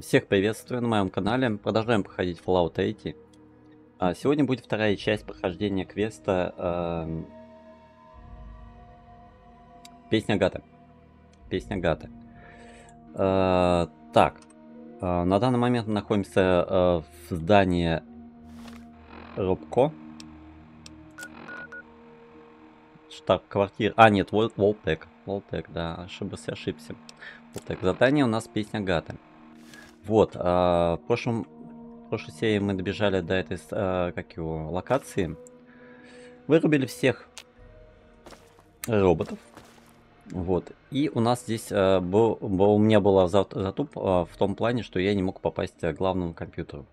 Всех приветствую на моем канале. Продолжаем проходить Fallout 80. А, сегодня будет вторая часть прохождения квеста э, Песня Гата. Песня Гата. Э, так. Э, на данный момент мы находимся э, в здании Робко. Штаб-квартира. А, нет, Волтек. Волтек, да, ошибся, ошибся. Волтек. Задание у нас Песня Гата. Вот, а, в прошлом в прошлой серии мы добежали до этой, а, как его, локации. Вырубили всех роботов. Вот. И у нас здесь а, был, был, у меня был затуп а, в том плане, что я не мог попасть к главному компьютеру.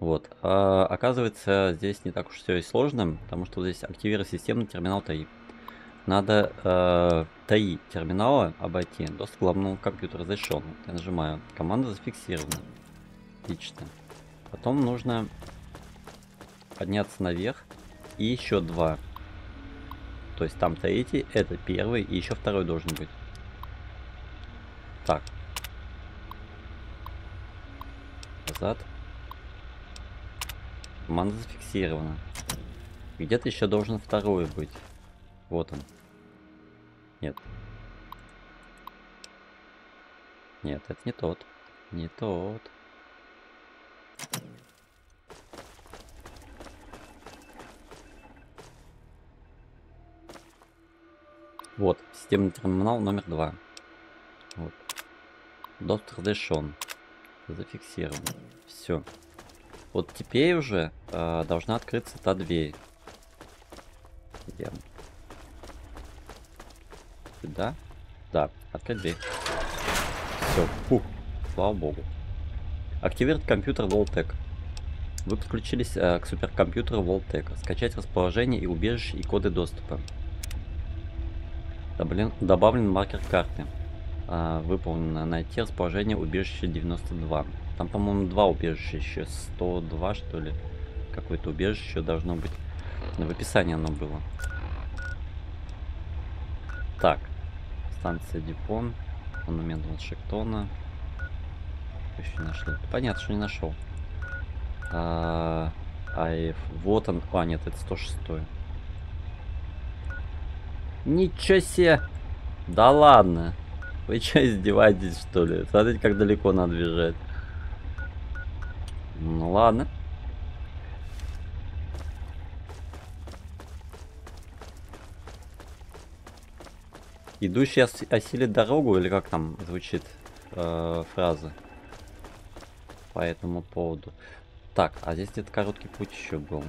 Вот. А, оказывается, здесь не так уж все и сложно, потому что здесь активировать системный терминал ТАИ. Надо э, ТАИ терминала обойти. Доступ к главному компьютеру разрешен. Я нажимаю. Команда зафиксирована. Отлично. Потом нужно подняться наверх. И еще два. То есть там третий, это первый, и еще второй должен быть. Так. Назад. Команда зафиксирована. Где-то еще должен второй быть. Вот он. Нет. Нет, это не тот. Не тот. Вот, системный терминал номер два. Вот. Доступ разрешен. Зафиксирован. Все. Вот теперь уже э, должна открыться та дверь. Где да? Да, открыть дверь. Все, фух, слава богу. Активировать компьютер Voltec. Вы подключились э, к суперкомпьютеру Voltec. Скачать расположение и убежище и коды доступа. Добавлен, добавлен маркер карты. А, выполнено. Найти расположение убежища 92. Там, по-моему, два убежища еще. 102, что ли. Какое-то убежище должно быть. В описании оно было. Так. Станция Дипон. Монумент Вашингтона. Еще не нашли. Понятно, что не нашел. А, а вот он. А, нет, это 106. Ничего себе! Да ладно! Вы что, издеваетесь, что ли? Смотрите, как далеко надо бежать. Ну ладно. Идущий ос осилит дорогу, или как там звучит э, фраза по этому поводу. Так, а здесь где-то короткий путь еще был.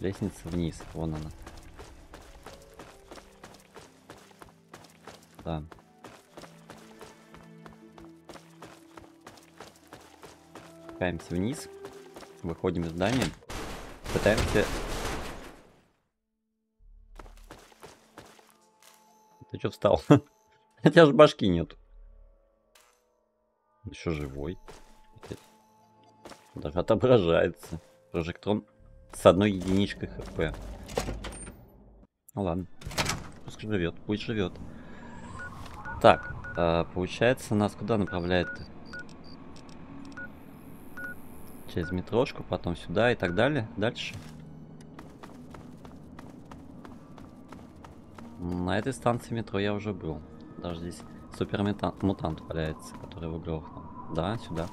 Лестница вниз, вон она. Да. Спускаемся вниз, выходим из здания, пытаемся Ты что встал? У тебя же башки нет. Еще живой. Даже отображается. Прожектрон с одной единичкой хп. Ну ладно. Пусть живет, пусть живет. Так, э, получается, нас куда направляет? -то? Через метрошку, потом сюда и так далее. Дальше. На этой станции метро я уже был. Даже здесь супер мутант валяется, который выиграл. Да, сюда.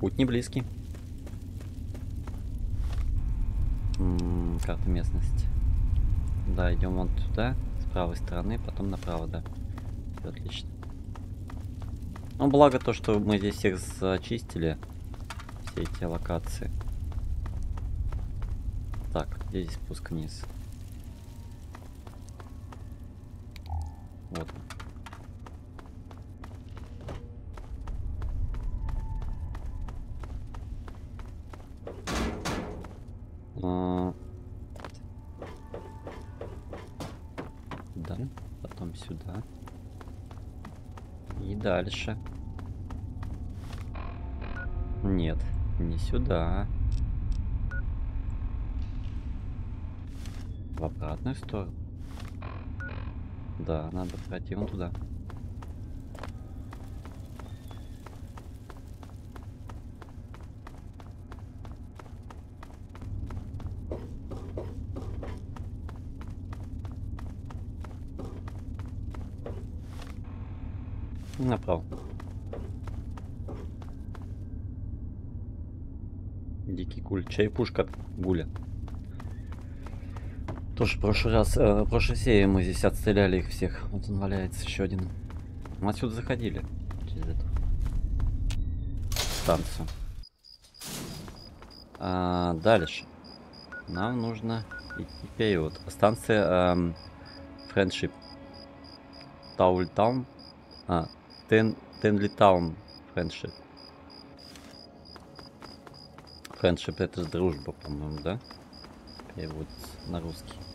Путь не близкий. М -м, карта местности. Да, идем вон туда, с правой стороны, потом направо, да. Все отлично. Ну, благо то, что мы здесь всех зачистили. Все эти локации. Здесь спуск вниз? Вот. А... Да, потом сюда. И дальше. Нет, не сюда. обратную сторону. Да, надо пройти вон туда. Направо. Дикий куль. Чай пушка гуля. Тоже в прошлый раз, э, в прошлой серии мы здесь отстреляли их всех. Вот он валяется, еще один. Мы отсюда заходили. Через эту станцию. А, дальше. Нам нужно идти вперед. Станция эм, Friendship. Таультаун. А, Тен, Тенли Таун Friendship. Friendship это дружба, по-моему, да? Переводится на русский.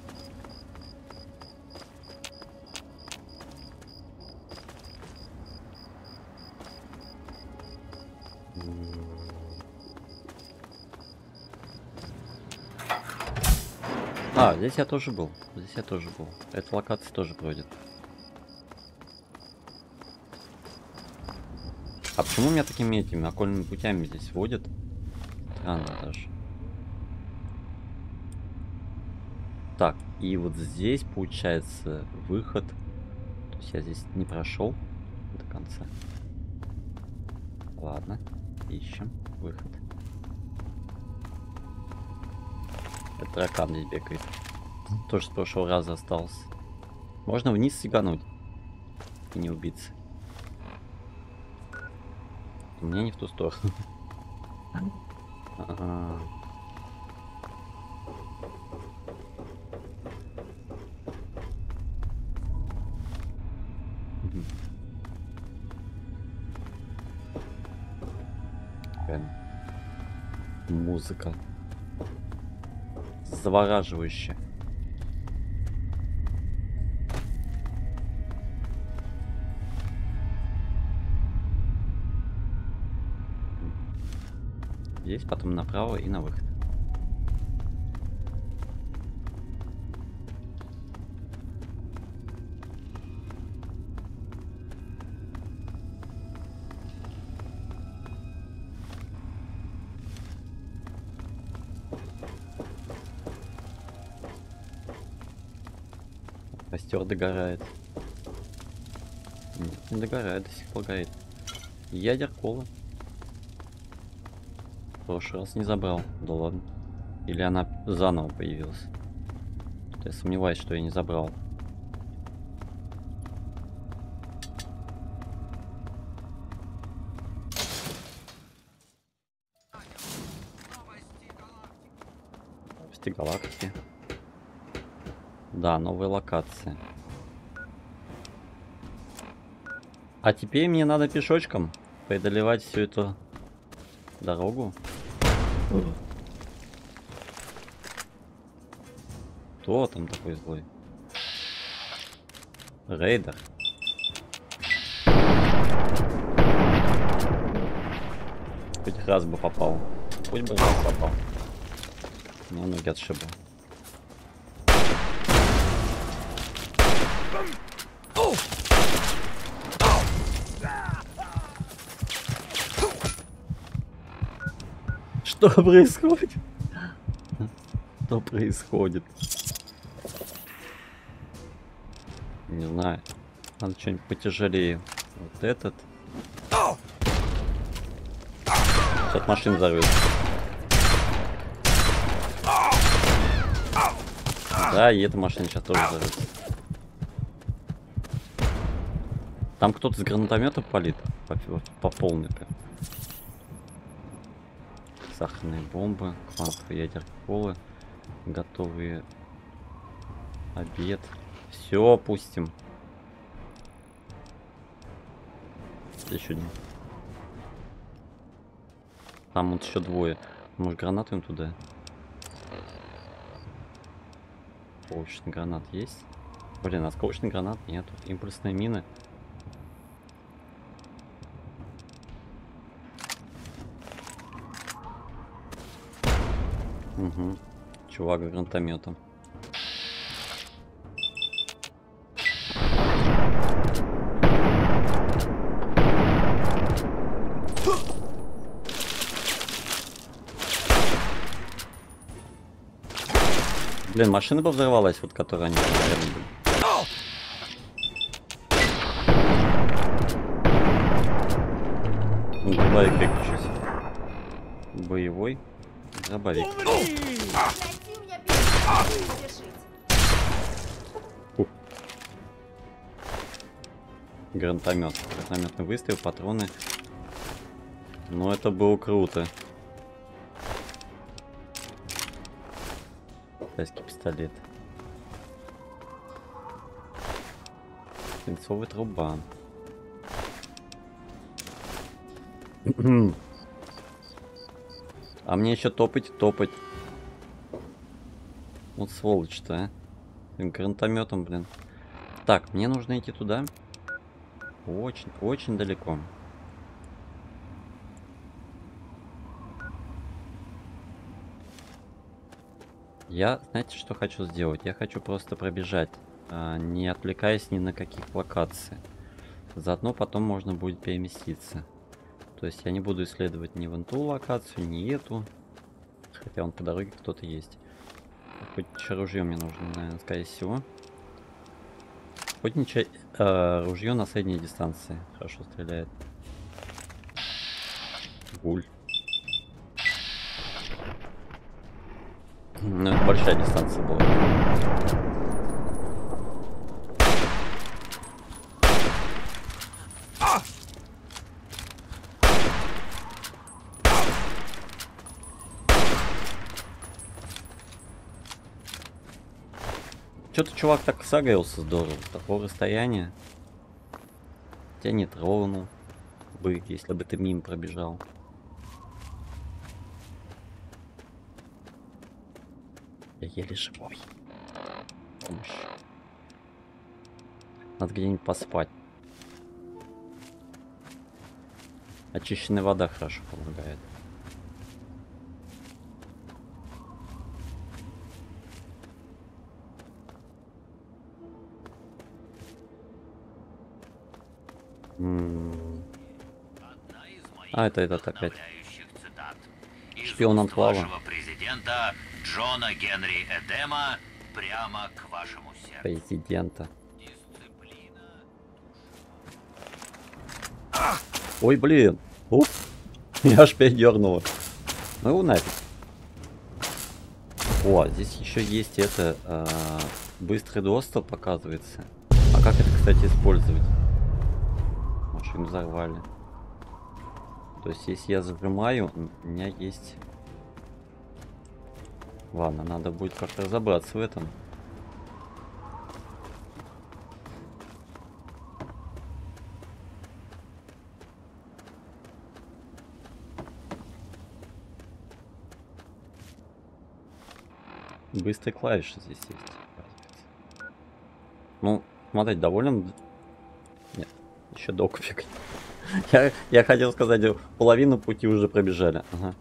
А, здесь я тоже был. Здесь я тоже был. Эта локация тоже пройдет. А почему меня такими этими окольными путями здесь водят? Странно даже. Так, и вот здесь получается выход. То есть я здесь не прошел до конца. Ладно, ищем выход. Это таракан здесь бегает. Тоже с прошлого раза остался. Можно вниз сигануть. И не убиться. Мне не в ту сторону. Ага. Музыка завораживающе. Здесь потом направо и на выход. Костер догорает. Нет, не догорает, до сих пор горит. Ядер кола. В прошлый раз не забрал. Да ладно. Или она заново появилась. Я сомневаюсь, что я не забрал. Новости галактики. Да, новые локации. А теперь мне надо пешочком преодолевать всю эту дорогу. Кто там такой злой? Рейдер. Хоть раз бы попал. Хоть бы раз попал. Но ноги отшибал. Что происходит? Что происходит? Не знаю. Надо что-нибудь потяжелее. Вот этот. Сейчас машина взорвется. Да, и эта машина сейчас тоже взорвется. Там кто-то с гранатомета палит по, по полной. Сахарные бомбы, квантовые ядерные колы, готовые обед. Все опустим. Еще не. Там вот еще двое. Может гранату им туда? Осколочный гранат есть? Блин, осколочный гранат нет. Импульсные мины. Угу. Чувак гранатометом. Блин, машина бы взорвалась, вот которая они, наверное, были. Переключился. Боевой. Завершить. Гранатомет. Гранатометный выстрел, патроны. Ну, это было круто. Китайский пистолет. Свинцовая труба. А мне еще топать, и топать. Вот сволочь-то, а. Этим Гранатометом, блин. Так, мне нужно идти туда. Очень, очень далеко. Я, знаете, что хочу сделать? Я хочу просто пробежать, а, не отвлекаясь ни на каких локаций. Заодно потом можно будет переместиться. То есть я не буду исследовать ни вон ту локацию, ни эту. Хотя он по дороге кто-то есть. Хоть ружье мне нужно, наверное, скорее всего. Охотничье э, ружье на средней дистанции. Хорошо стреляет. Гуль. Ну, это большая дистанция была. Что-то чувак так сагрился здорово, с такого расстояния. Тебя не тронул бы, если бы ты мимо пробежал. Я еле живой. Помощь. Надо где-нибудь поспать. Очищенная вода хорошо помогает. А, это этот опять. вдохновляющих цитат. Из Шпион уст Анклава. вашего президента Джона Генри Эдема прямо к вашему сердцу. Президента. Ой, блин. Уп. Я аж передернуло. Ну его нафиг. О, здесь еще есть это а, быстрый доступ, показывается. А как это, кстати, использовать? Машину взорвали. То есть, если я зажимаю, у меня есть... Ладно, надо будет как-то разобраться в этом. Быстрые клавиши здесь есть. Ну, смотреть доволен? Еще фиг. Я, я хотел сказать, половину пути уже пробежали. Ага.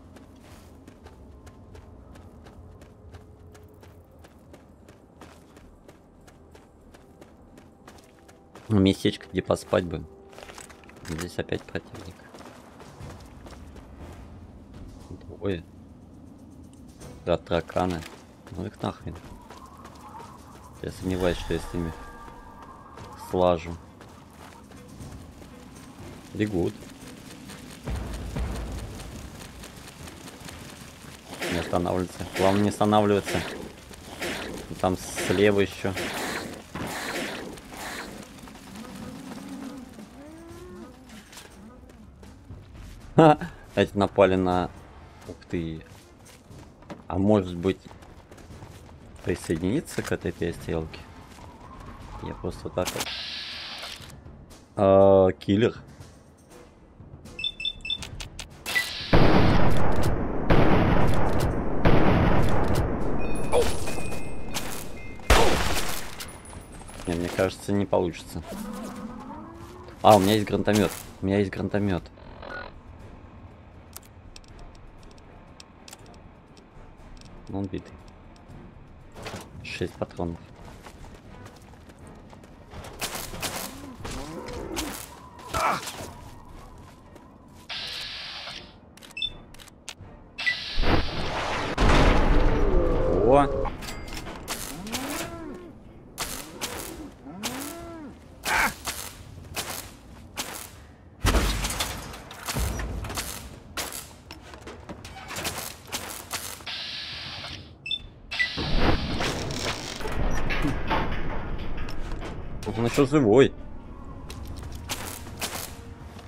Местечко, где поспать бы. Здесь опять противник. Двое. Да, тараканы. Ну их нахрен. Я сомневаюсь, что я с ними слажу. Бегут. Не останавливаться. Главное не останавливаться. Там слева еще. Эти напали на... Ух ты. А может быть присоединиться к этой перестрелке? Я просто так вот. А, киллер. Кажется, не получится. А, у меня есть гранатомет. У меня есть гранатомет. Ну, Он битый. 6 патронов. О! Вот он еще живой.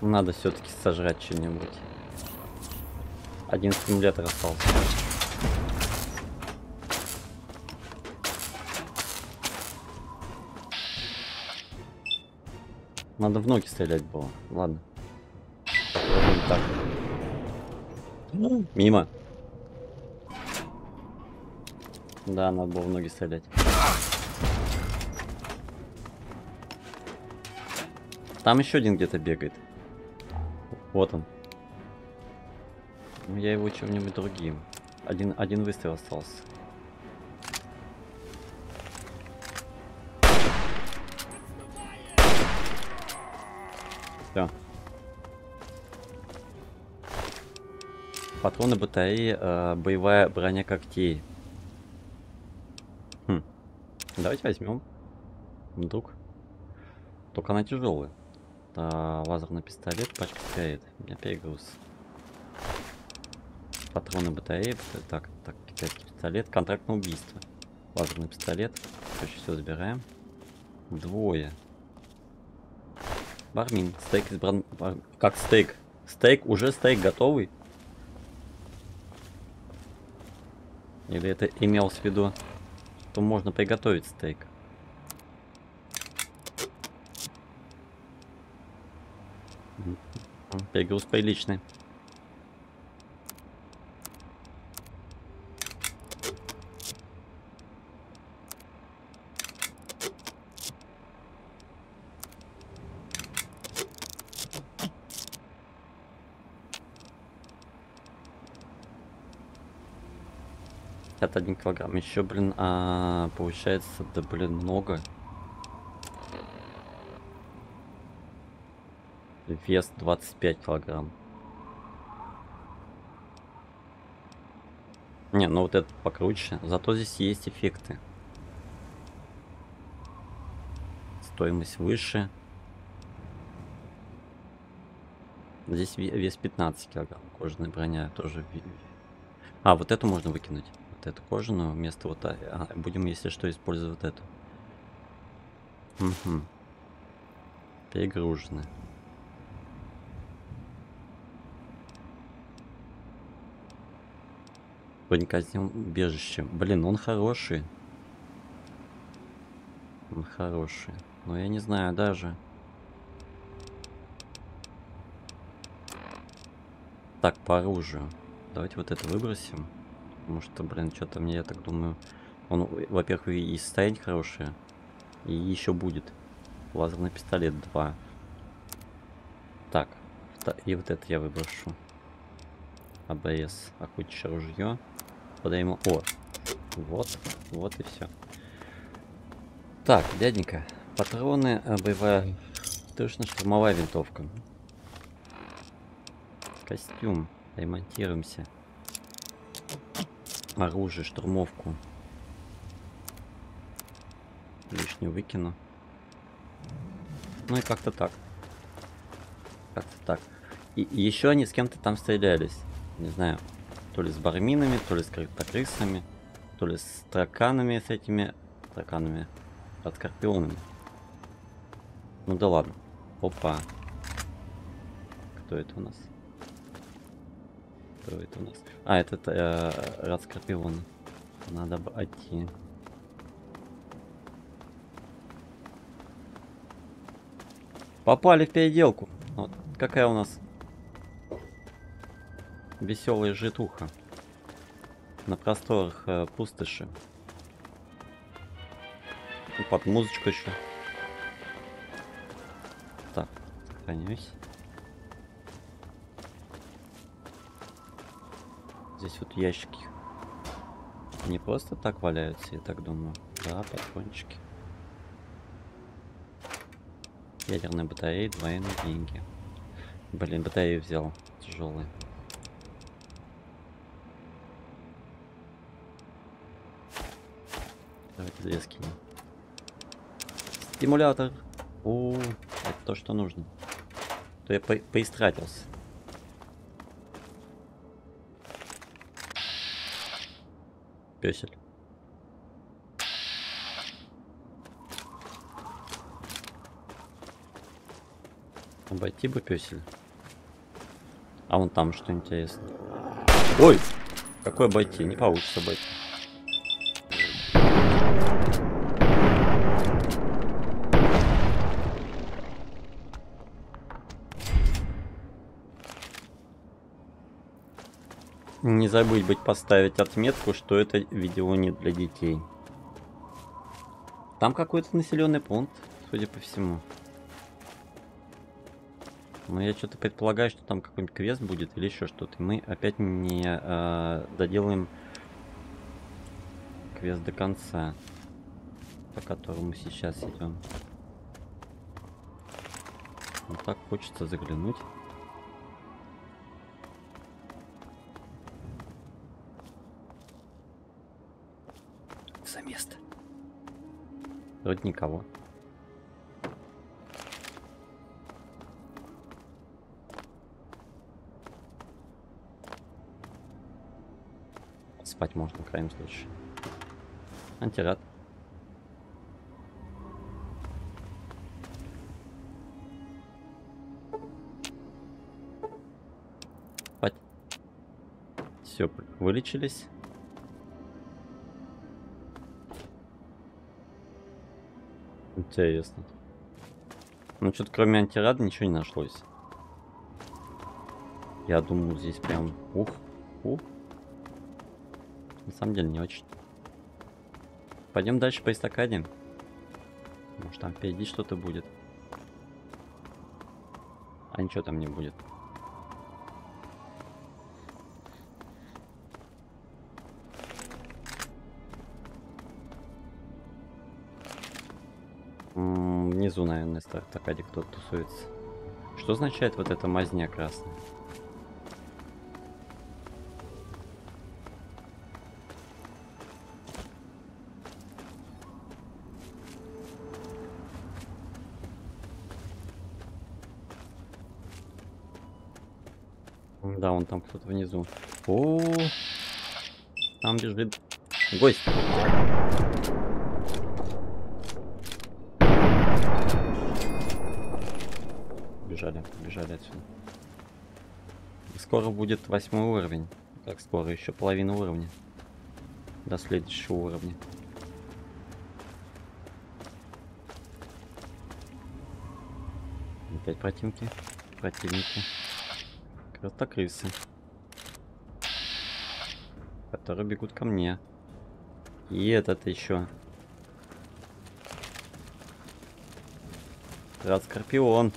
Надо все-таки сожрать что-нибудь. Один стимулятор остался. Надо в ноги стрелять было. Ладно. Так. Ну, Мимо. Да, надо было в ноги стрелять. Там еще один где-то бегает. Вот он. Ну, я его чем-нибудь другим. Один, один выстрел остался. Все. Патроны батареи, э, боевая броня когтей. Хм. Давайте возьмем. Вдруг. Только она тяжелая. А, лазерный пистолет, пачка сигарет. У меня перегруз. Патроны батареи. Так, так, китайский пистолет. Контракт на убийство. Лазерный пистолет. Короче, все забираем. Двое. Бармин. Стейк избран... бар- Как стейк? Стейк? Уже стейк готовый? Или это имелось в виду, что можно приготовить стейк? Мгм. Перегруз приличный. Это один килограмм. Еще, блин, а, получается, да, блин, много. Вес 25 килограмм. Не, ну вот это покруче. Зато здесь есть эффекты. Стоимость выше. Здесь ве- вес 15 килограмм. Кожаная броня тоже. А, вот эту можно выкинуть. Вот эту кожаную вместо вот а, а, Будем, если что, использовать вот эту. Угу. Перегружены. Проникательным убежище. Блин, он хороший. Он хороший. Но я не знаю даже. Так, по оружию. Давайте вот это выбросим. Потому что, блин, что-то мне, я так думаю, он, во-первых, и состояние хорошее, и еще будет. Лазерный пистолет 2. Так, и вот это я выброшу. АБС, охотничье ружье. Подойму. О, вот, вот и все. Так, дяденька, патроны, а, боевая, точно штурмовая винтовка. Костюм, ремонтируемся. Оружие, штурмовку. Лишнюю выкину. Ну и как-то так. Как-то так. И еще они с кем-то там стрелялись. Не знаю. То ли с барминами, то ли с крысами, то ли с тараканами с этими... Тараканами. От скорпионами. Ну да ладно. Опа. Кто это у нас? Кто это у нас? А, это э, рад скорпиона. Надо обойти. Попали в переделку. Вот какая у нас веселая житуха на просторах э, пустоши. И под музычку еще. Так, сохранюсь. Здесь вот ящики. Не просто так валяются, я так думаю. Да, патрончики. Ядерная батарея, двойные деньги. Блин, батарею взял. Тяжелый. Скинем. Стимулятор. О, это то, что нужно. То я по поистратился. Песель. Обойти бы песель. А вон там что интересно. Ой! Какой обойти? Не получится обойти. Не забудь быть поставить отметку, что это видео не для детей. Там какой-то населенный пункт, судя по всему. Но я что-то предполагаю, что там какой-нибудь квест будет или еще что-то. Мы опять не э, доделаем квест до конца, по которому сейчас идем. Вот так хочется заглянуть. Вроде никого. Спать можно, в крайнем случае. Антирад. Спать. Все, вылечились. Интересно. Ну, что-то кроме антирада ничего не нашлось. Я думал, здесь прям... Ух, ух. На самом деле не очень. Пойдем дальше по эстакаде. Может там впереди что-то будет. А ничего там не будет. Внизу, наверное, на эстакаде кто-то тусуется. Что означает вот эта мазня красная? Да, вон там кто-то внизу. О, там бежит гость. Бежали, бежали отсюда. Скоро будет восьмой уровень. Как скоро? Еще половина уровня. До следующего уровня. Опять противники. Противники. Красотокрысы. Которые бегут ко мне. И этот еще. Рад Скорпион.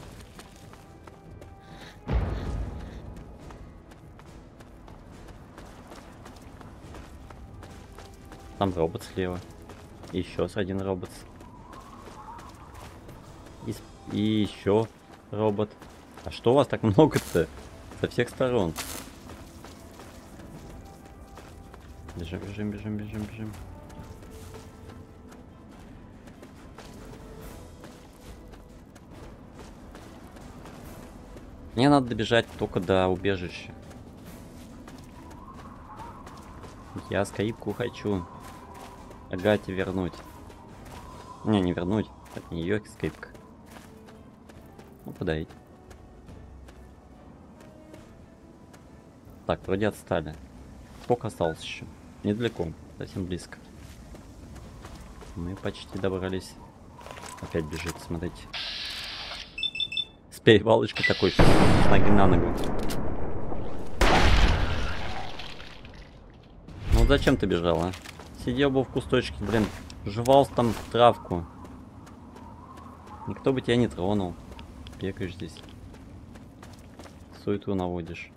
Там робот слева. Еще один робот. И, и еще робот. А что у вас так много-то? Со всех сторон. Бежим, бежим, бежим, бежим, бежим. Мне надо добежать только до убежища. Я скрипку хочу. Агате вернуть. Не, не вернуть. Это не ее скрипка. Ну, подавить. Так, вроде отстали. Сколько осталось еще? Недалеко, совсем близко. Мы почти добрались. Опять бежит, смотрите. С перевалочкой такой, с ноги на ногу. Ну зачем ты бежал, а? Сидел бы в кусточке, блин, жевал там травку. Никто бы тебя не тронул. Бегаешь здесь. Суету наводишь.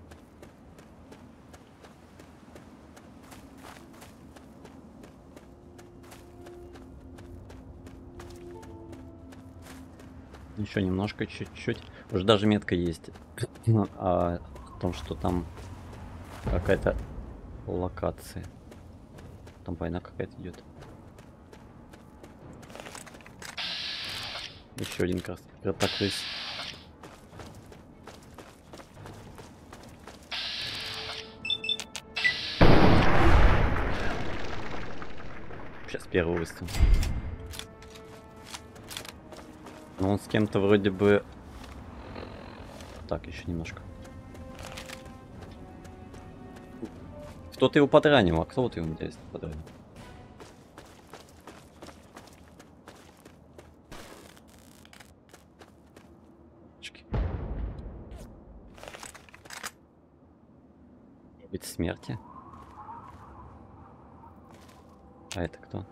Еще немножко, чуть-чуть. Уже даже метка есть. а, о том, что там какая-то локация. Там война какая-то идет. Еще один кротокрыс. Сейчас первый выстрел. Но он с кем-то вроде бы Так, еще немножко. Кто-то его подранил, а кто вот его интересно подранил? Вид смерти. А это кто?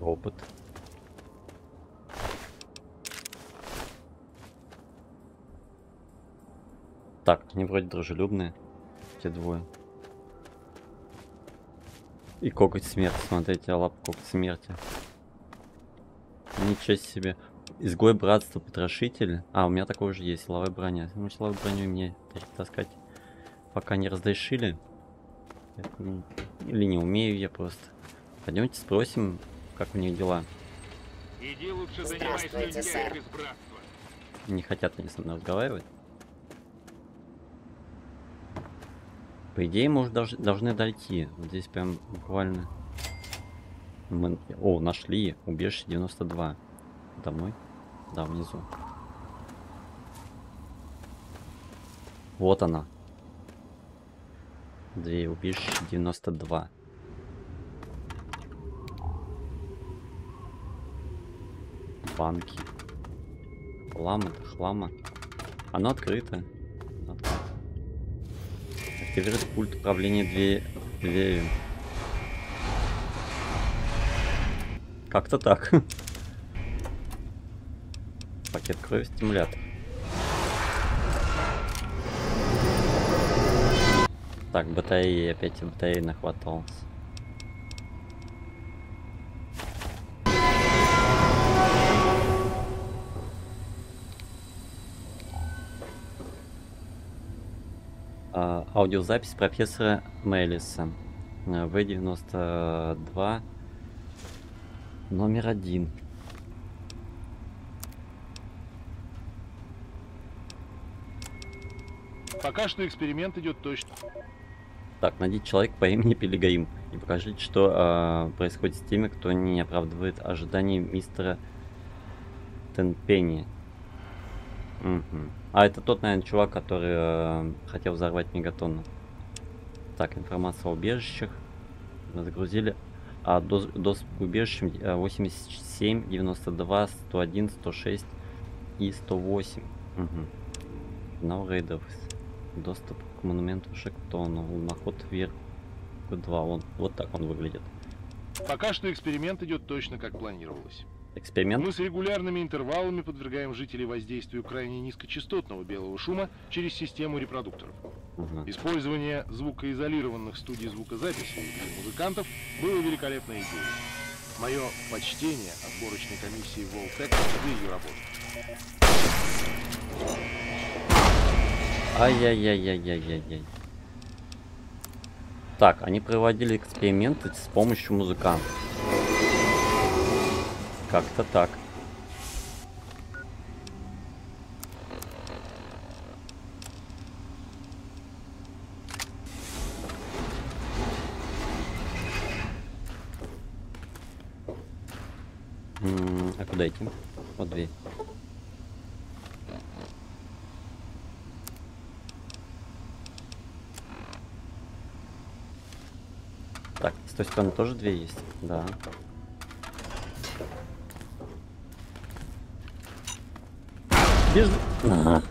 Опыт. Так, они вроде дружелюбные, те двое. И коготь смерти, смотрите, лап коготь смерти. Ничего себе. Изгой братства потрошитель. А, у меня такой же есть, силовая броня. Ну, силовую броню мне таскать пока не разрешили. Или не умею я просто. Пойдемте спросим, как у них дела. Иди лучше занимайся людьми сэр. без братства. Не хотят они со мной разговаривать. По идее, мы уже долж- должны дойти. Вот здесь прям буквально... Мы... О, нашли. Убежище 92. Домой? Да, внизу. Вот она. Две убежище 92. Банки. Хлам это хлама. Оно. Открыто. Активирует пульт управления две... дверью. Как-то так. Пакет крови стимулятор. Так, батареи опять батареи нахваталось. Аудиозапись профессора Мелиса. Э, В-92 номер один. Пока что эксперимент идет точно. Так, найдите человека по имени Пилигрим и покажите, что а, происходит с теми, кто не оправдывает ожиданий мистера Тенпенни. Мгм. А это тот, наверное, чувак, который э, хотел взорвать мегатонну. Так, информация о убежищах. Мы загрузили. А дос- доступ к убежищам э, 87, 92, 101, 106 и 108. Угу. No рейдов. Доступ к монументу Шектону. Луноход вверх. 2. Он, вот так он выглядит. Пока что эксперимент идет точно как планировалось. Эксперимент. Мы с регулярными интервалами подвергаем жителей воздействию крайне низкочастотного белого шума через систему репродукторов. Мгм. Использование звукоизолированных студий звукозаписи для музыкантов было великолепной идеей. Мое почтение отборочной комиссии Волтек за ее работу. Ай-яй-яй-яй-яй-яй-яй. Так, они проводили эксперименты с помощью музыкантов. Как-то так. А куда идти? Вот дверь. Так, с той стороны тоже две есть? Да. Бежи. Ага.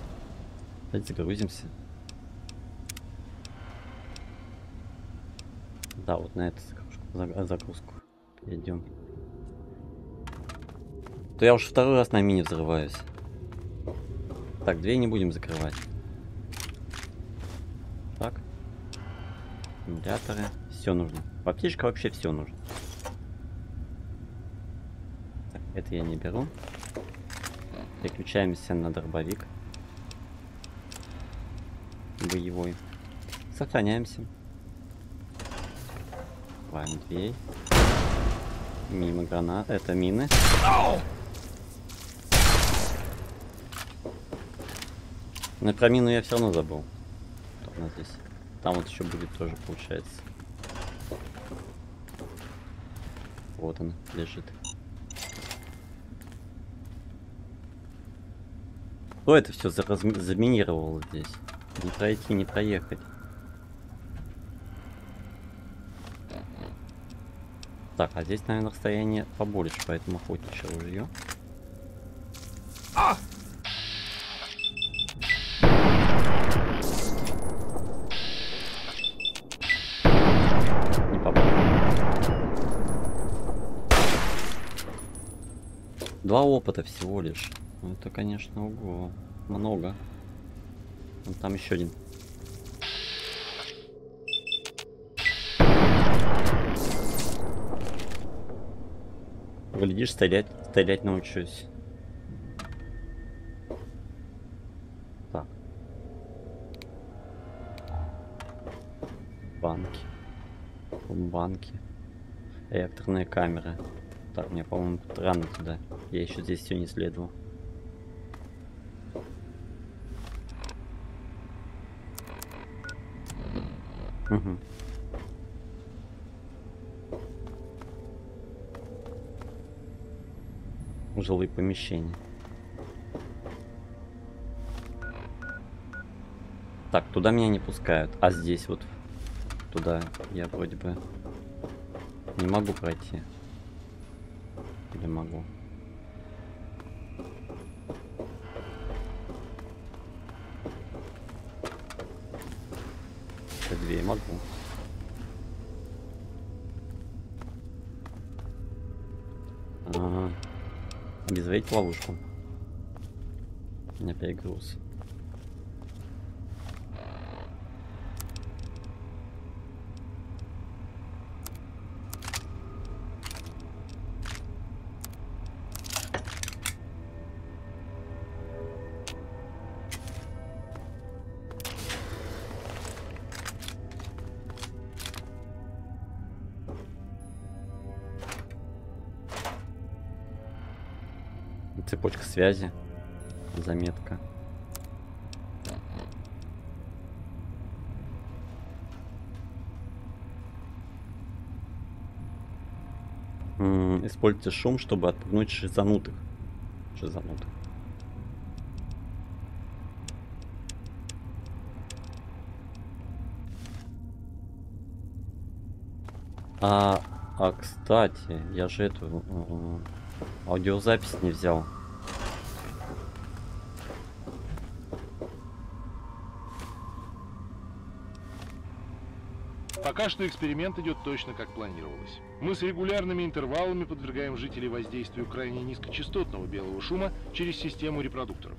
Давайте загрузимся. Да, вот на эту загрузку, заг- загрузку идем. То я уж второй раз на мини взрываюсь. Так, дверь не будем закрывать. Так. Аккумуляторы. Все нужно. В аптечках вообще все нужно. Так, это я не беру. Переключаемся на дробовик. Боевой. Сохраняемся. Открываем дверь. Мимо гранат. Это мины. Но про мину я все равно забыл. Что у нас здесь? Там вот еще будет тоже, получается. Вот он лежит. Кто это все заминировал здесь? Не пройти, не проехать. Так, а здесь, наверное, расстояние побольше, поэтому охотничье ружье. Попал. Два опыта всего лишь. Ну, это, конечно, ого. Много. Вон там еще один. Глядишь, стрелять, стрелять научусь. Так. Банки. Банки. Реакторные камеры. Так, мне, по-моему, рано туда. Я еще здесь все не исследовал. Угу. Жилые помещения. Так, туда меня не пускают. А здесь вот туда я вроде бы не могу пройти. Или могу? Это две могу. Ага. Обезвредить ловушку. Меня перегруз. Связи. Заметка. Используйте шум, чтобы отпугнуть шизанутых. Шизанутых. А, а кстати, я же эту аудиозапись не взял. Пока что эксперимент идет точно как планировалось. Мы с регулярными интервалами подвергаем жителей воздействию крайне низкочастотного белого шума через систему репродукторов.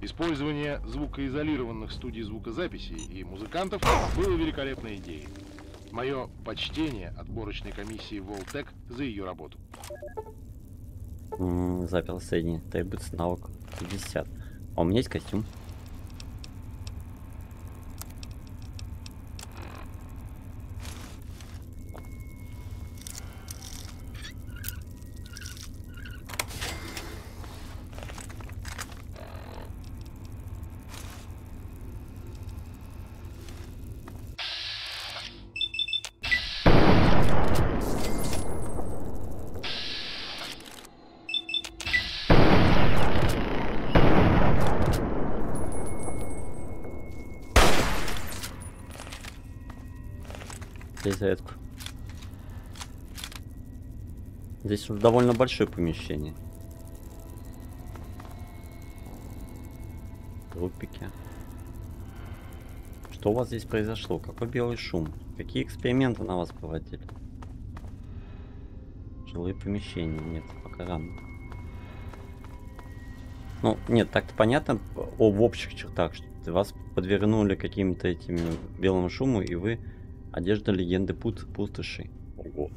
Использование звукоизолированных студий звукозаписи и музыкантов было великолепной идеей. Мое почтение отборочной комиссии Волтек за ее работу. Запил средний. Требуется навык 50. А у меня есть костюм. Здесь уж довольно большое помещение. Трупики. Что у вас здесь произошло? Какой белый шум? Какие эксперименты на вас проводили? Жилые помещения. Нет, пока рано. Ну, нет, так-то понятно о, в общих чертах, что вас подвернули каким-то этим белому шуму, и вы одежда легенды пут пустоши. Ого.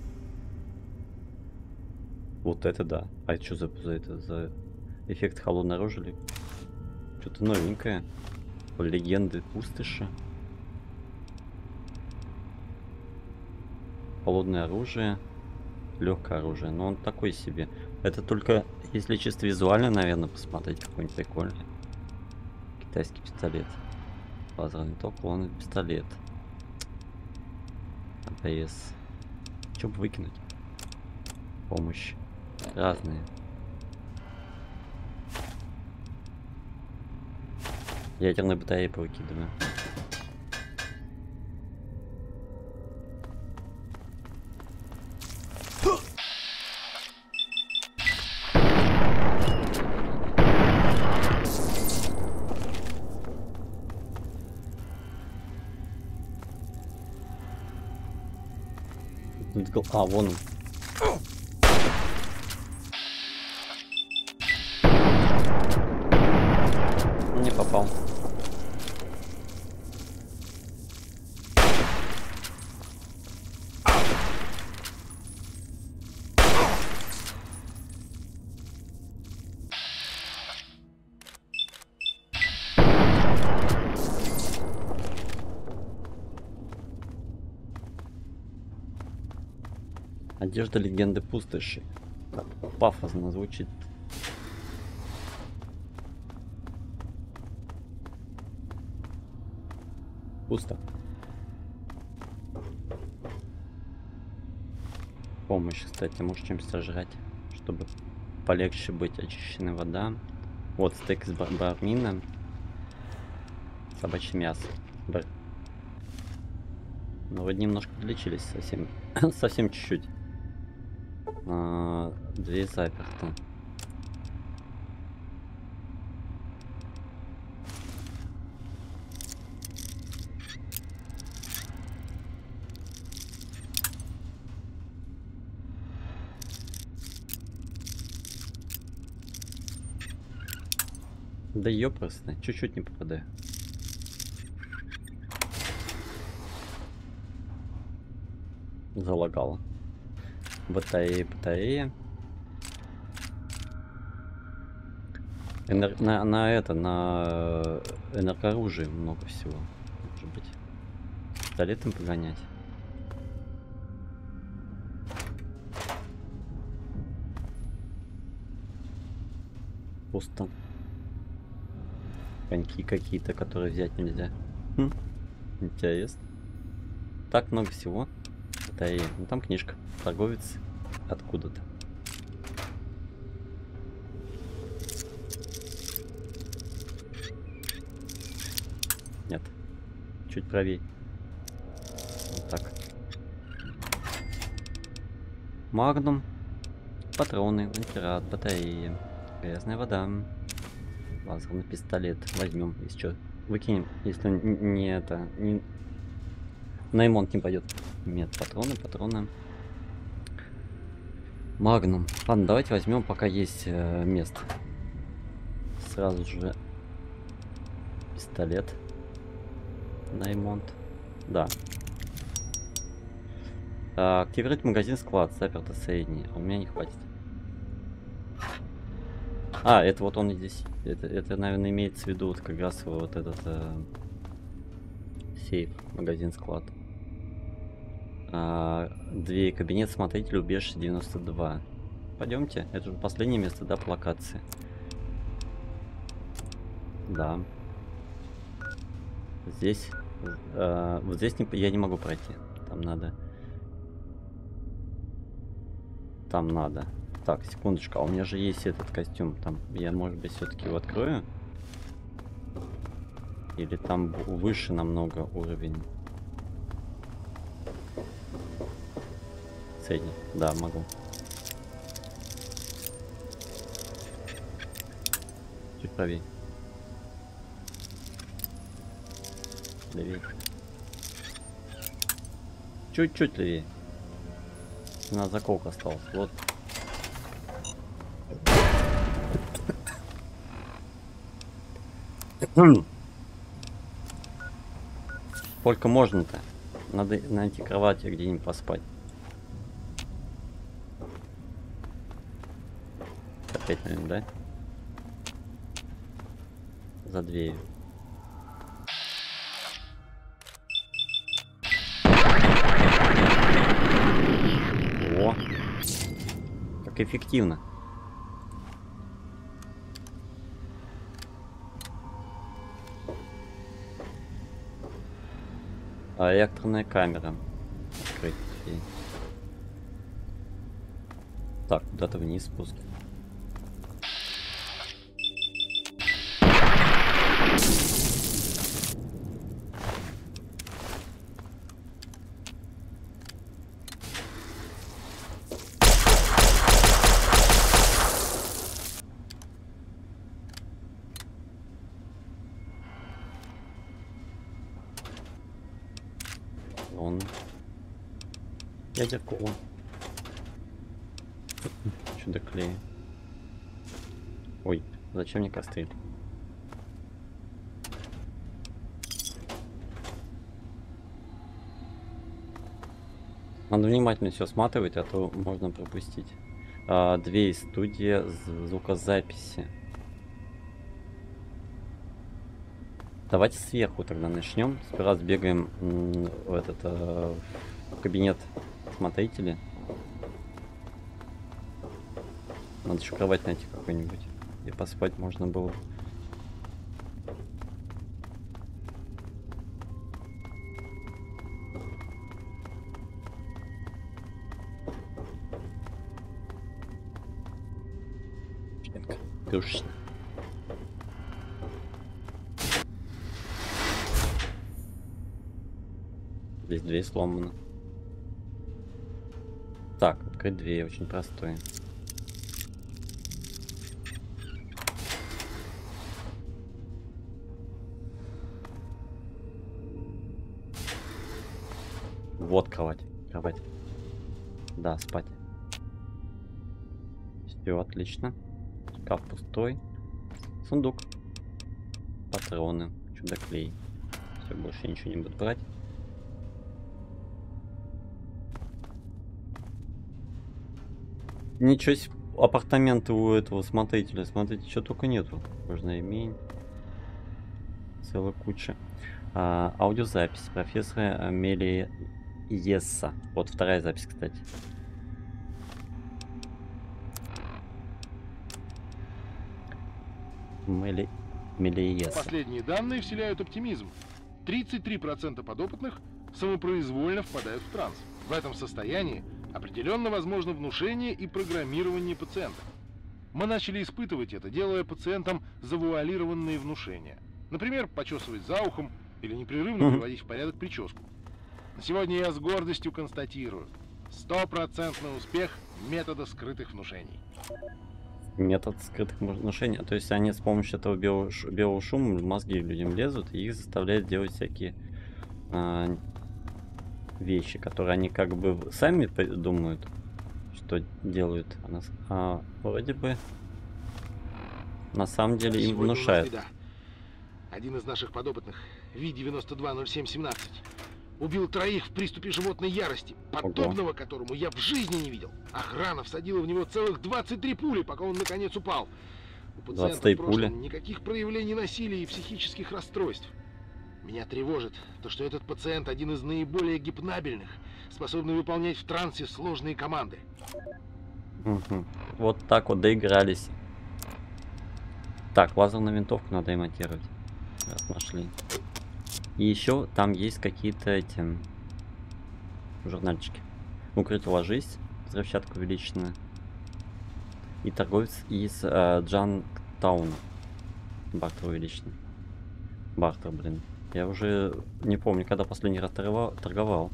Вот это да. А это что за, за это за эффект холодной оружия? Что-то новенькое. Легенды пустоши. Холодное оружие. Легкое оружие. Но он такой себе. Это только если чисто визуально, наверное, посмотреть какой-нибудь прикольный. Китайский пистолет. Лазерный ток, он пистолет. АПС. Что бы выкинуть? Помощь. Разные. Ядерные батареи повыкидываю. А, вон он. Одежда легенды пустоши. Как пафосно звучит. Пусто. Помощь, кстати, можешь чем-то сожрать, чтобы полегче быть. Очищенная вода. Вот стейк с бар- бармина. Собачье мясо. Бар- Ну, вы немножко подлечились совсем. совсем чуть-чуть. А, дверь заперта. Да ёпростно, чуть-чуть не попадаю. Залагало. Батареи, батареи. Энер- На, на это, на э, энергооружие много всего. Может быть. Пистолетом погонять. Пусто. Коньки какие-то, которые взять нельзя. Хм, Интересно. Так много всего. Батареи. Ну там книжка. Торговец откуда-то. Нет. Чуть правее. Вот так. Магнум. Патроны, антирад, батареи. Грязная вода. Лазерный пистолет. Возьмем, если что. Выкинем, если не это. Не... На не пойдет. Нет, патроны, патроны. Магнум. Ладно, давайте возьмем, пока есть э, место. Сразу же пистолет на ремонт. Да. А, активировать магазин склад, заперто средний. А у меня не хватит. А, это вот он здесь. Это, это наверное, имеется в виду вот как раз вот этот э, сейф, магазин склад. А, кабинет смотрителя, убежище 92. Пойдемте, это уже последнее место, да, по локации. Да. Здесь, э, вот здесь не, я не могу пройти. Там надо. Там надо. Так, секундочку, а у меня же есть этот костюм. Там я, может быть, все-таки его открою? Или там выше намного уровень? Средний. Да, могу. Чуть правее. Левее. Чуть-чуть левее. У нас заколка осталась. Вот. Сколько можно-то? Надо найти кровать где-нибудь поспать. Опять, наверное, да? За дверью. О! Как эффективно. А реакторная камера. Открыть. Так, куда-то вниз спуск. Он. Дядя Кола. Чудо клея. Ой, зачем мне костыль? Надо внимательно все сматывать, а то можно пропустить. А, две из студии звукозаписи. Давайте сверху тогда начнем. Сперва сбегаем в этот э, в кабинет смотрителя. Надо еще кровать найти какую-нибудь. И поспать можно было. Членка. Дверь сломана. Так, открыть дверь очень простое. Вот кровать. Кровать. Да, спать. Все, отлично. Шкаф пустой. Сундук. Патроны. Чудо-клей. Все, больше ничего не буду брать. Ничего себе, апартаменты у этого смотрителя. Смотрите, что только нету. Кожная имень. Целая куча. А, аудиозапись профессора Амелии Есса. Вот вторая запись, кстати. Мели... Мели. Последние данные вселяют оптимизм. 33% подопытных самопроизвольно впадают в транс. В этом состоянии определенно возможно внушение и программирование пациента. Мы начали испытывать это, делая пациентам завуалированные внушения. Например, почесывать за ухом или непрерывно приводить в порядок прическу. На сегодня я с гордостью констатирую. Стопроцентный успех метода скрытых внушений. Метод скрытых внушений. То есть они с помощью этого белого, белого шума в мозги людям лезут и их заставляют делать всякие а, вещи, которые они как бы сами думают, что делают. А, нас- а вроде бы на самом деле им внушают. Один из наших подопытных, Ви-920717, убил троих в приступе животной ярости, подобного которому я в жизни не видел. Охрана всадила в него целых 23 пули, пока он наконец упал. У пациента 23 в прошлом пули? никаких проявлений насилия и психических расстройств. Меня тревожит то, что этот пациент один из наиболее гипнабельных, способный выполнять в трансе сложные команды. Вот так вот доигрались. Так, лазерную винтовку надо ремонтировать. Раз нашли. И еще там есть какие-то эти журнальчики. Укрытие ложись, взрывчатка увеличена. И торговец из э, Джанктауна. Бартер увеличен. Бартер, блин. Я уже не помню, когда последний раз торговал.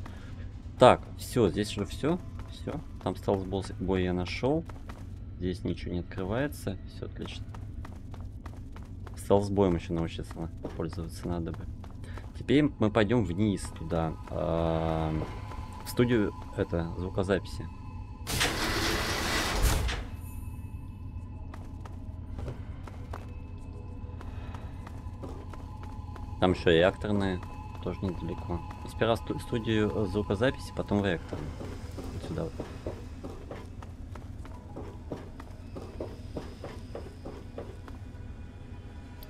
Так, все, здесь же все. Все. Там стал бой я нашел. Здесь ничего не открывается. Все отлично. Стал с боем еще научиться на- пользоваться надо бы. Теперь мы пойдем вниз туда. а, в студию это звукозаписи. Там еще реакторные, тоже недалеко. Сперва сту- студию э, звукозаписи, потом реактор. Вот сюда вот.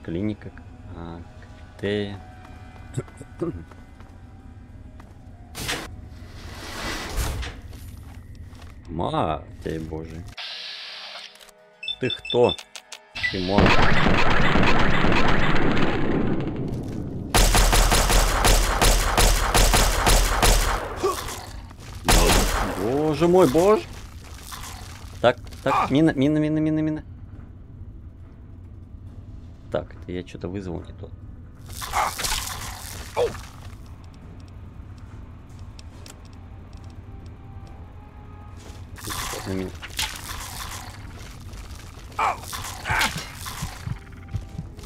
Клиника, а, кафетерия. Матерь Божий. Ты кто? Тимон. Боже мой, боже. Так, так, мина, мина, мина, мина, мина. Так, это я что-то вызвал не то.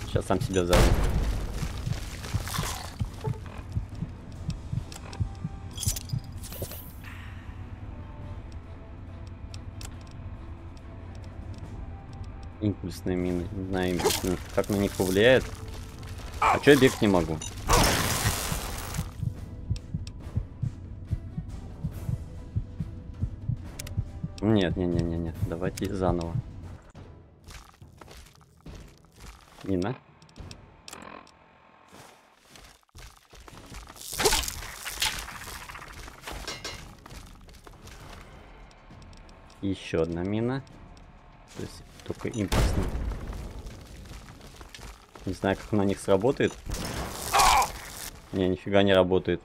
Сейчас сам себя взорву. Импульсные мины. Не знаю, импульсные, как на них повлияет. А чё я бегать не могу? Нет, не, не, не, не. Давайте заново. Мина. Еще одна мина. То есть только импульсная. Не знаю, как на них сработает. Не, нифига не работает.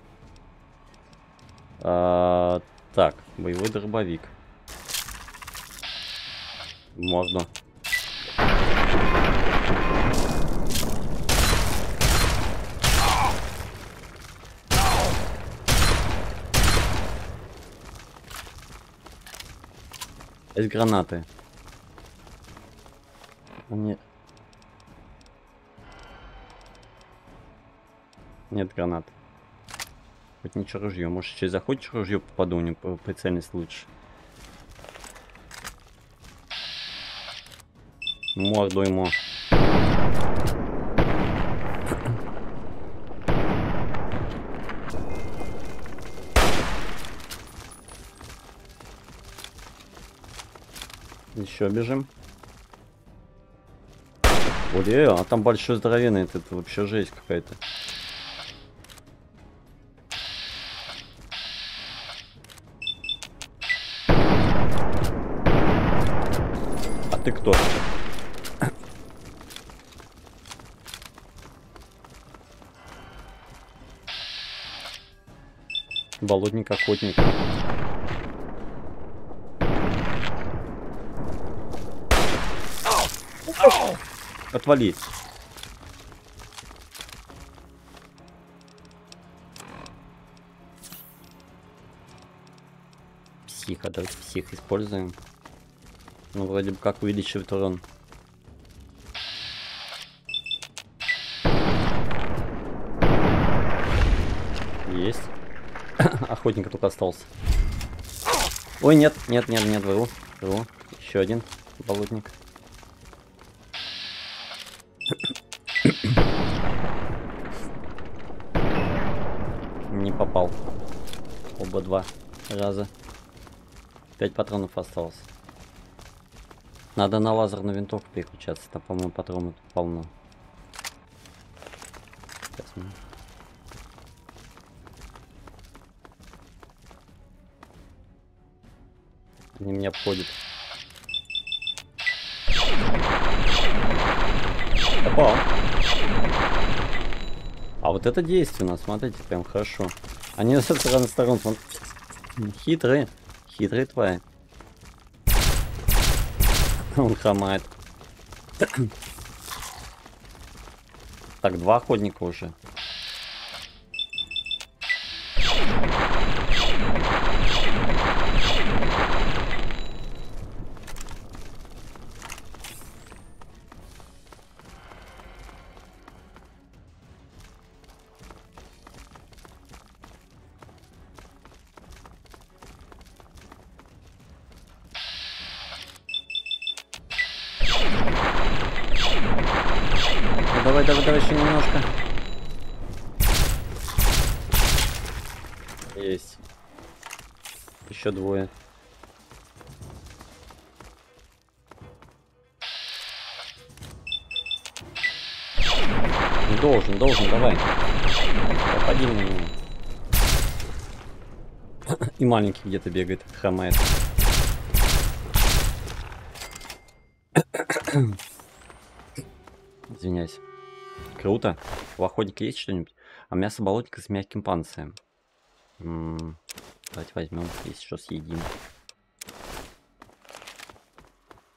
А, так, боевой дробовик. Можно. Есть гранаты. Нет. Нет гранат. Хоть ничего ружье. Может, через захочешь ружье попаду, у него прицельность лучше. Морду ему. Еще бежим. Ой, а там большой здоровенный, это, это вообще жесть какая-то. А ты кто? Болотник Отвали. Психа, давайте псих используем. Ну, вроде бы как увеличивает урон. Есть. Охотника только остался. Ой, нет, нет, нет, нет, вру. Вру. Еще один болотник. Не попал. Оба два раза. Пять патронов осталось. Надо на лазерную винтовку переключаться. Там, по-моему, патронов полно. Сейчас мы- Они меня обходят. Попал. А вот это действенно, смотрите, прям хорошо. Они с разных сторон вон, хитрые, хитрые твари. Он хромает. Так, два охотника уже. Маленький где-то бегает, хромает. Извиняюсь. Круто. У охотника есть что-нибудь? А мясо болотника с мягким панцирем. М, Давайте возьмем, если что, съедим.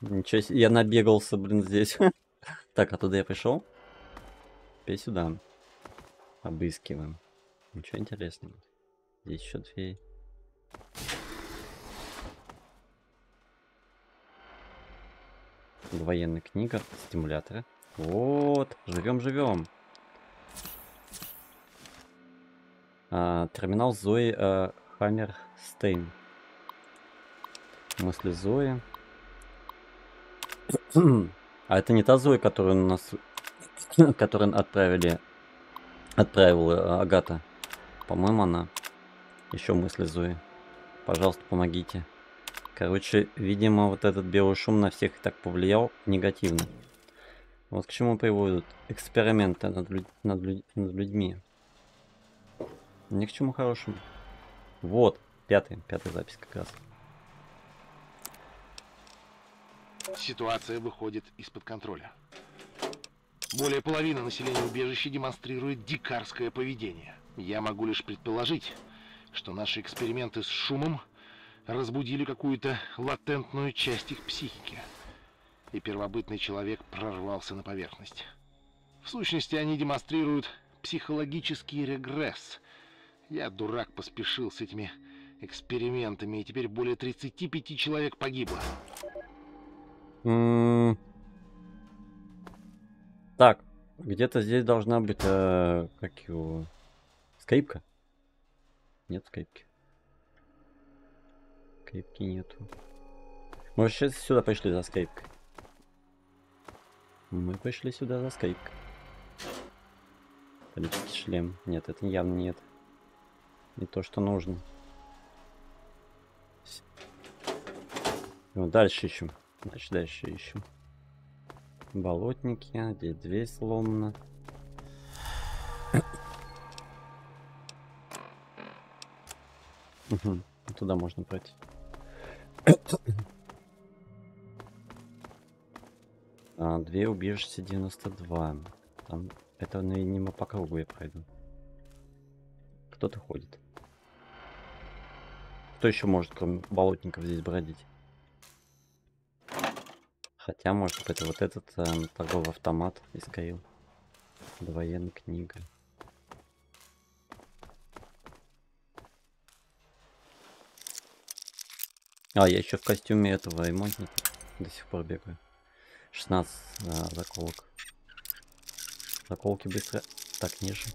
Ничего себе, я набегался, блин, здесь. Так, оттуда я пришел. Теперь сюда. Обыскиваем. Ничего интересного. Здесь еще дверь. Военная книга, стимуляторы. Вот, живем, живем. А, терминал Зои а, Хаммерстейн. Мысли Зои. а это не та Зои, которую нас, которую отправили, отправила Агата. По-моему, она. Еще мысли Зои. Пожалуйста, помогите. Короче, видимо, вот этот белый шум на всех так повлиял негативно. Вот к чему приводят эксперименты над, люд... над, люд... над людьми. Ни к чему хорошему. Вот, пятый, пятая запись как раз. Ситуация выходит из-под контроля. Более половины населения убежища демонстрирует дикарское поведение. Я могу лишь предположить, что наши эксперименты с шумом разбудили какую-то латентную часть их психики. И первобытный человек прорвался на поверхность. В сущности, они демонстрируют психологический регресс. Я, дурак, поспешил с этими экспериментами, и теперь более 35 человек погибло. Так, где-то здесь должна быть, э, как его, скрипка? Нет скрипки. Скрипки нету. Мы сейчас сюда пришли за скрипкой. Мы пришли сюда за скрипкой. Шлем. Нет, это явно нет. Не то, что нужно. Ну, дальше ищем. Значит, дальше ищем. Болотники. Здесь дверь сломана. Туда можно пройти. А, две убежище 92. Там это, видимо, по кругу я пройду. Кто-то ходит. Кто еще может, кроме болотников, здесь бродить? Хотя, может это вот этот эм, торговый автомат из Каил. Военная книга. А, я еще в костюме этого ремонтника до сих пор бегаю. 16 а, заколок. Заколки быстро. Так, ниже.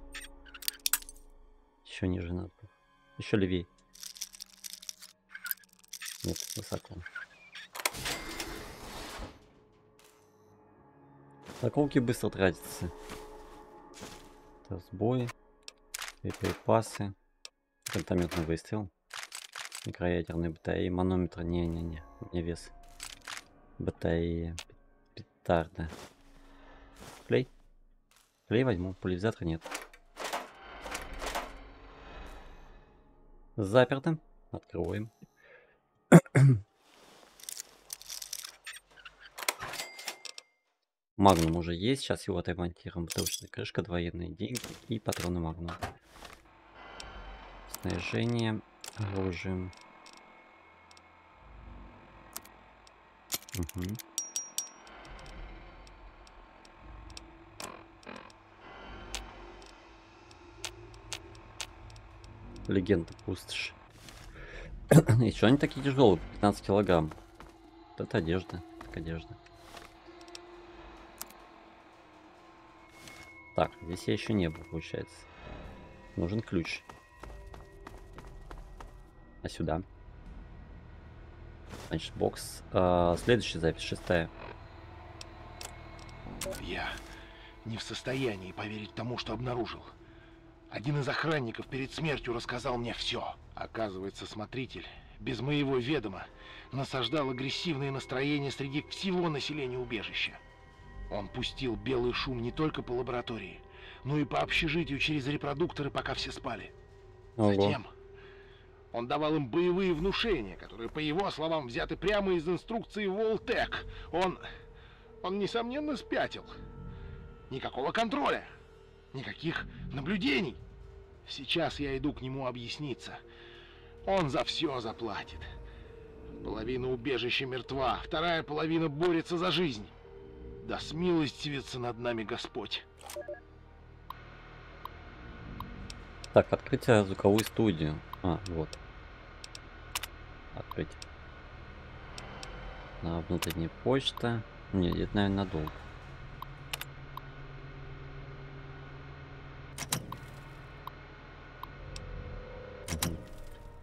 Еще ниже надо. Еще левее. Нет, высоко. Заколки быстро тратятся. Это сбои. И припасы. Гранатометный выстрел. Микроядерные батареи. Манометр. Не-не-не. Не вес. Батареи. Петарда. Клей. Клей возьму. Пулевизатора нет. Заперто. Откроем. Магнум уже есть, сейчас его отремонтируем. Бутылочная крышка, военные деньги и патроны Магнум. Снаряжение, оружие. Мгм. Легенда пустошь. И что они такие тяжелые? 15 килограмм. Вот это одежда. Так, одежда. Так, здесь я еще не был, получается. Нужен ключ. А сюда? Значит, бокс. А, следующая запись, шестая. Я не в состоянии поверить тому, что обнаружил. Один из охранников перед смертью рассказал мне все. Оказывается, смотритель без моего ведома насаждал агрессивные настроения среди всего населения убежища. Он пустил белый шум не только по лаборатории, но и по общежитию через репродукторы, пока все спали. Ого. Затем он давал им боевые внушения, которые, по его словам, взяты прямо из инструкции Волтек. Он... он, несомненно, спятил. Никакого контроля, никаких наблюдений. Сейчас я иду к нему объясниться. Он за все заплатит. Половина убежища мертва, вторая половина борется за жизнь. Да смилостивится над нами Господь. Так, открытие звуковой студии. А, вот. Открыть. На внутренняя почта. Не, это, наверное, надолго.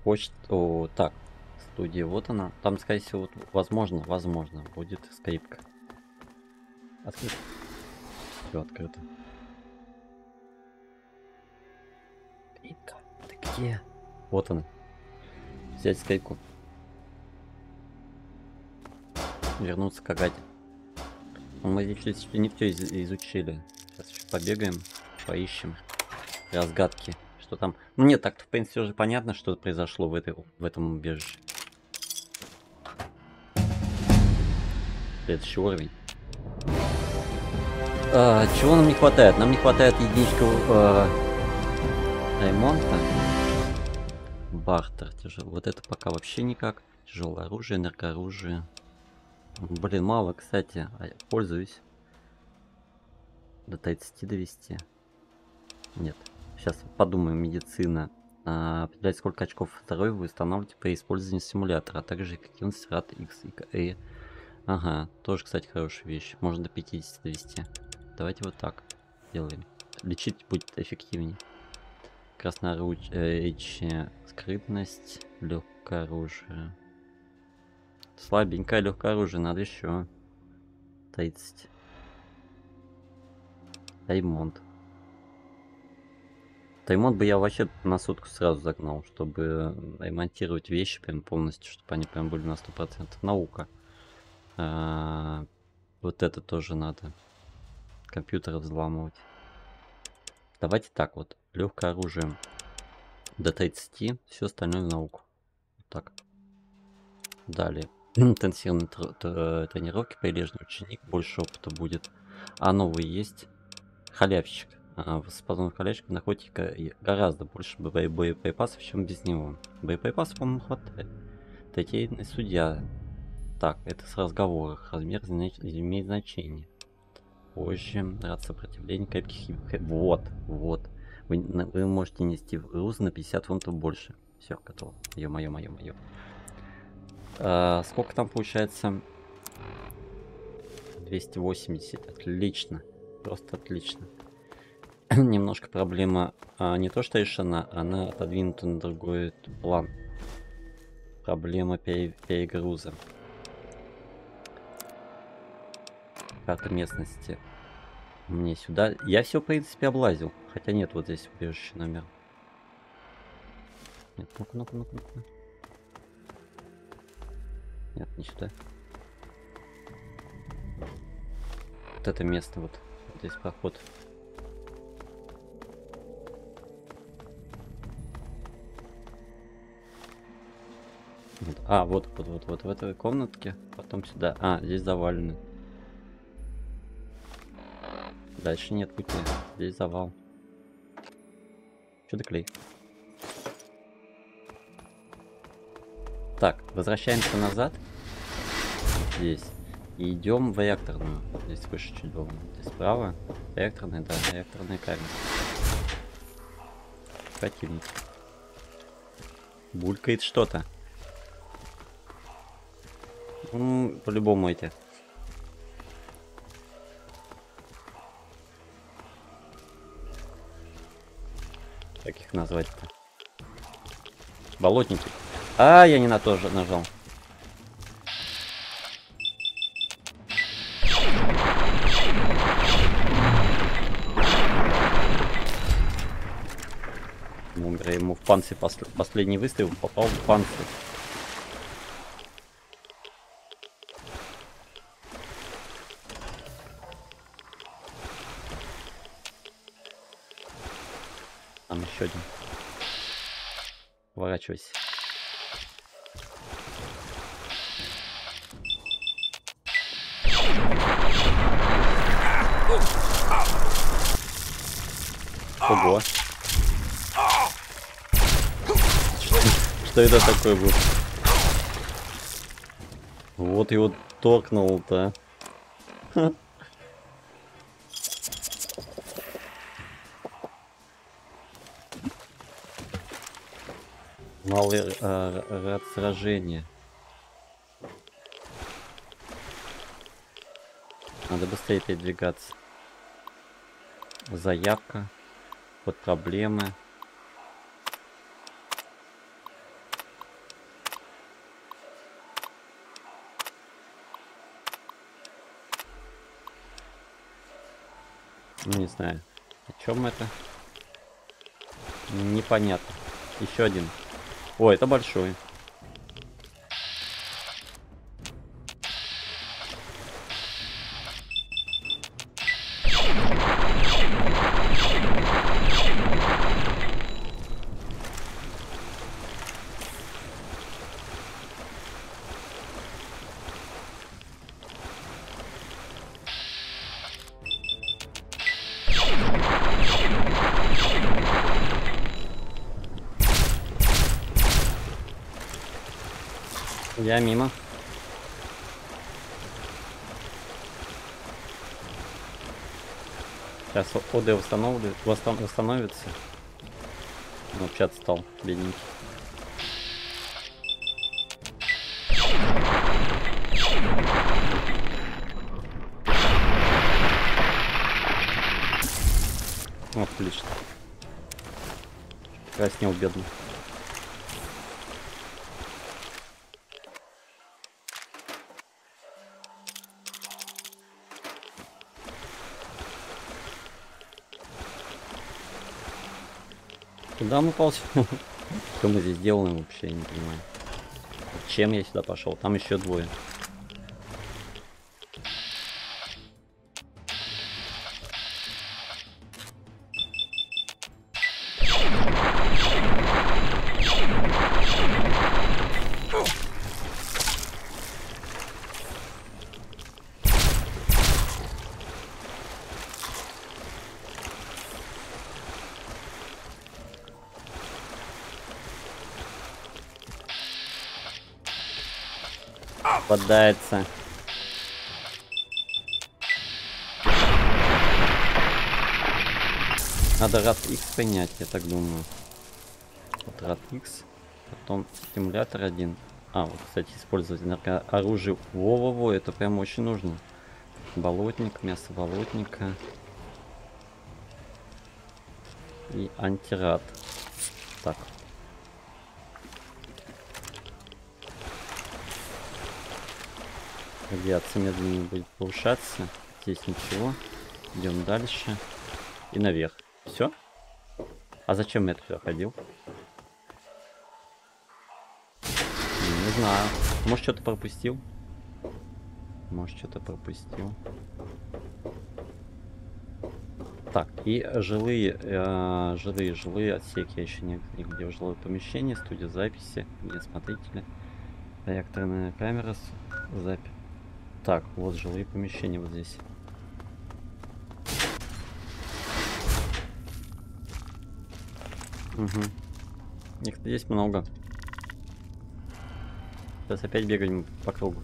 Почта. О, так. Студия, вот она. Там, скорее всего, возможно, возможно, будет скрипка. Открыто. Все открыто. Скрипка. Ты где? Вот она. Взять скрипку. Вернуться к Агате. Ну, Мы здесь еще не все изучили. Сейчас еще побегаем, поищем разгадки. Что там? Ну нет, так-то в принципе уже понятно, что произошло в, этой, в этом убежище. Следующий уровень. А, чего нам не хватает? Нам не хватает единичка э, ремонта. Бартер тяжело. Вот это пока вообще никак. Тяжелое оружие, энергооружие. Блин, мало, кстати. А я пользуюсь. До 30 довести. Нет. Сейчас подумаем. Медицина. А, определять, сколько очков здоровья вы устанавливаете при использовании симулятора, а также эффективность рад X и A. Ага, тоже, кстати, хорошая вещь. Можно до 50 довести. Давайте вот так делаем. Лечить будет эффективнее. Красноручие, скрытность, легкое оружие. Слабенькое легкое оружие, надо еще. 30. Ремонт. Ремонт бы я вообще на сутку сразу загнал, чтобы ремонтировать вещи прям полностью, чтобы они прям были на 100%. Наука. А, вот это тоже надо. Компьютеры взламывать. Давайте так вот. Легкое оружие до 30, все остальное науку. Так. Далее. Интенсивные тр тр тренировки, прилежный ученик, больше опыта будет. А новый есть. Халявщик. А, в спазмом халявщика наркотика гораздо больше бо боеприпасов, чем без него. Боеприпасов, по-моему, хватает. Третейный судья. Так, это с разговорах. Размер знач имеет значение. Позже. Рад сопротивления крепких... Вот, вот. Вы, вы можете нести груз на 50 фунтов больше. Все, готово. Ё-моё, моё, моё. А, сколько там получается? 280. Отлично. Просто отлично. Немножко проблема а, не то, что решена, она отодвинута на другой план. Проблема пере перегруза. Карта местности. Мне сюда. Я все, в принципе, облазил. Хотя нет, вот здесь убежище номер. Нет, ну-ка, ну-ка, ну-ка, ну-ка. Нет, не сюда. Вот это место вот. вот здесь проход. Вот. А, вот, вот, вот, вот в этой комнатке. Потом сюда. А, здесь завалены. Дальше нет пути. Здесь завал. Что клей? Так, возвращаемся назад. Здесь. И идем в реакторную. Здесь выше чуть было. Здесь справа. Реакторная, да, реакторная камера. Противник. Булькает что-то. Ну, по-любому эти. Их назвать-то? Болотники. А, я не на то же нажал. Мумбра ему в панцирь пос последний выстрел попал в панцирь. Это такое будет? Вот его торкнул-то. Малый э, рад сражения. Надо быстрее передвигаться. Заявка. Вот проблемы. Знаю. О чем это? Непонятно. Еще один. О, это большой. Я мимо. Сейчас ОД восстановит, восстан- восстановится. Он общаться стал, бедненький. Отлично. Краснел бедный. Мы ползем? Что мы здесь делаем вообще, не понимаю. Чем я сюда пошел? Там еще двое. Попадается. Надо рад X понять, я так думаю. Вот рад X, потом стимулятор один. А, вот, кстати, использовать оружие. Во-во-во, это прям очень нужно. Болотник, мясо болотника. И антирад. Радиация медленно будет повышаться. Здесь ничего. Идем дальше. И наверх. Все? А зачем я туда ходил? Не знаю. Может что-то пропустил? Может что-то пропустил. Так, и жилые, э, жилые, жилые отсеки я еще не где в жилое помещение, студия записи, где смотрители, реакторная камера, запись. Так, вот жилые помещения вот здесь. Угу. Их здесь много. Сейчас опять бегаем по кругу.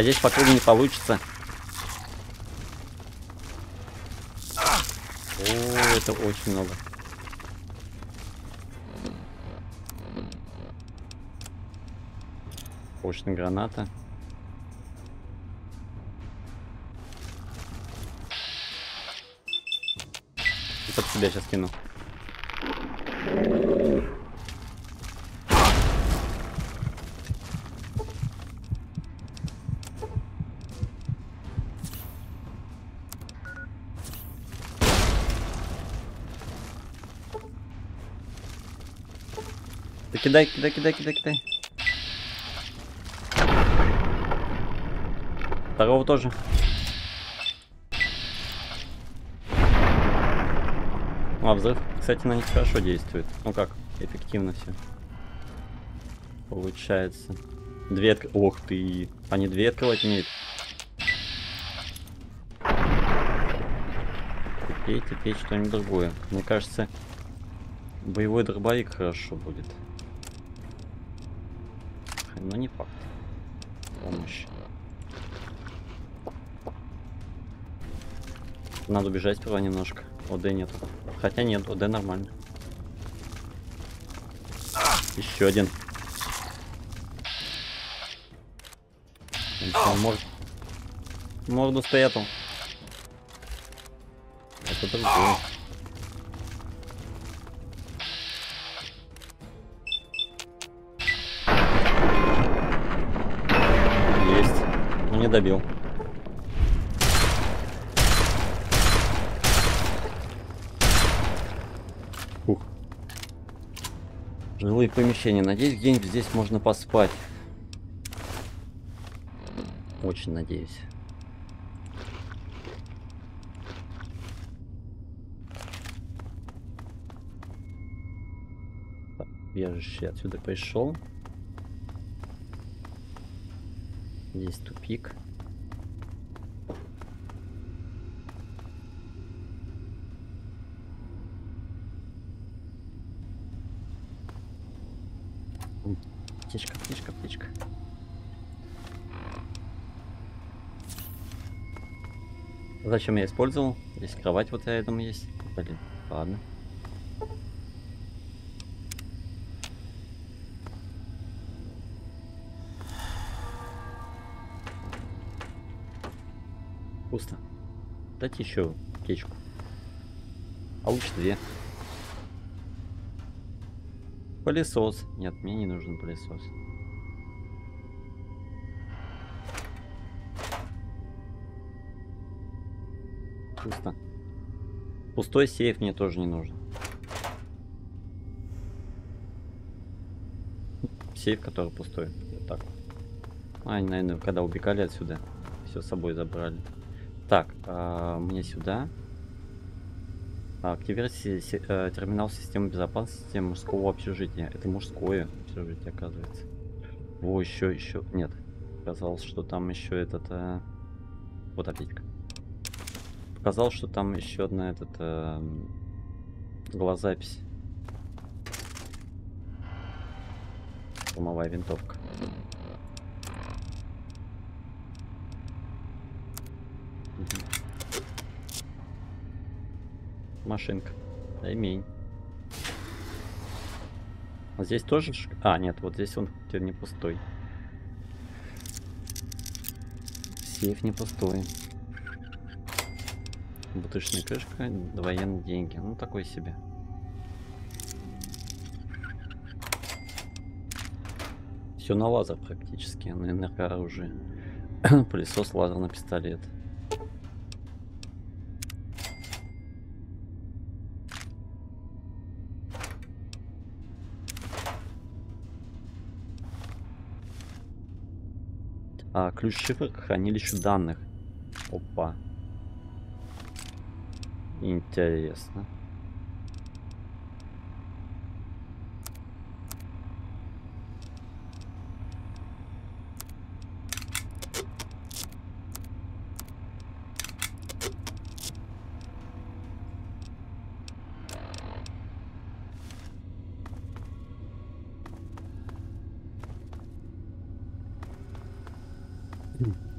А здесь по кругу не получится. О, это очень много. Почная граната. под себя сейчас кину. Кидай, кидай, кидай, кидай, кидай. Второго тоже. А, взрыв, кстати, на них хорошо действует. Ну как, эффективно все. Получается. Две отк... Ох ты. Они две открывать умеют. Теперь, теперь что-нибудь другое. Мне кажется, боевой дробовик хорошо будет. Но не факт. Помощь. Надо убежать сперва немножко. ОД нету. Хотя нет, ОД нормально. Еще один. Он мор- Морду спрятал. Это другой. Добил. Ух. Жилые помещения. Надеюсь, где-нибудь здесь можно поспать. Очень надеюсь. Так, Бежище отсюда пришел. Здесь тупик. Птичка, птичка, птичка. Зачем я использовал? Здесь кровать вот рядом есть. Блин, ладно. Дайте еще птичку. А лучше две. Пылесос. Нет, мне не нужен пылесос. Пусто. Пустой сейф мне тоже не нужен. Сейф, который пустой. Вот так. А, наверное, когда убегали отсюда, все с собой забрали. Так, а, мне сюда. Активировать си- си- э, терминал системы безопасности мужского общежития. Это мужское общежитие, оказывается. О, еще, еще. Нет. Казалось, что там еще этот. э, Вот аптечка. Показал, что там еще одна этот э, глазапись. Ломовая винтовка. Мгм. Машинка. Ремень. А здесь тоже... А, нет, вот здесь он теперь не пустой. Сейф не пустой. Бутышная крышка, военные деньги. Ну, такой себе. Все на лазер практически, на энергооружие. Пылесос, лазерный пистолет. А, ключ-шифр к хранилищу данных. Опа. Интересно.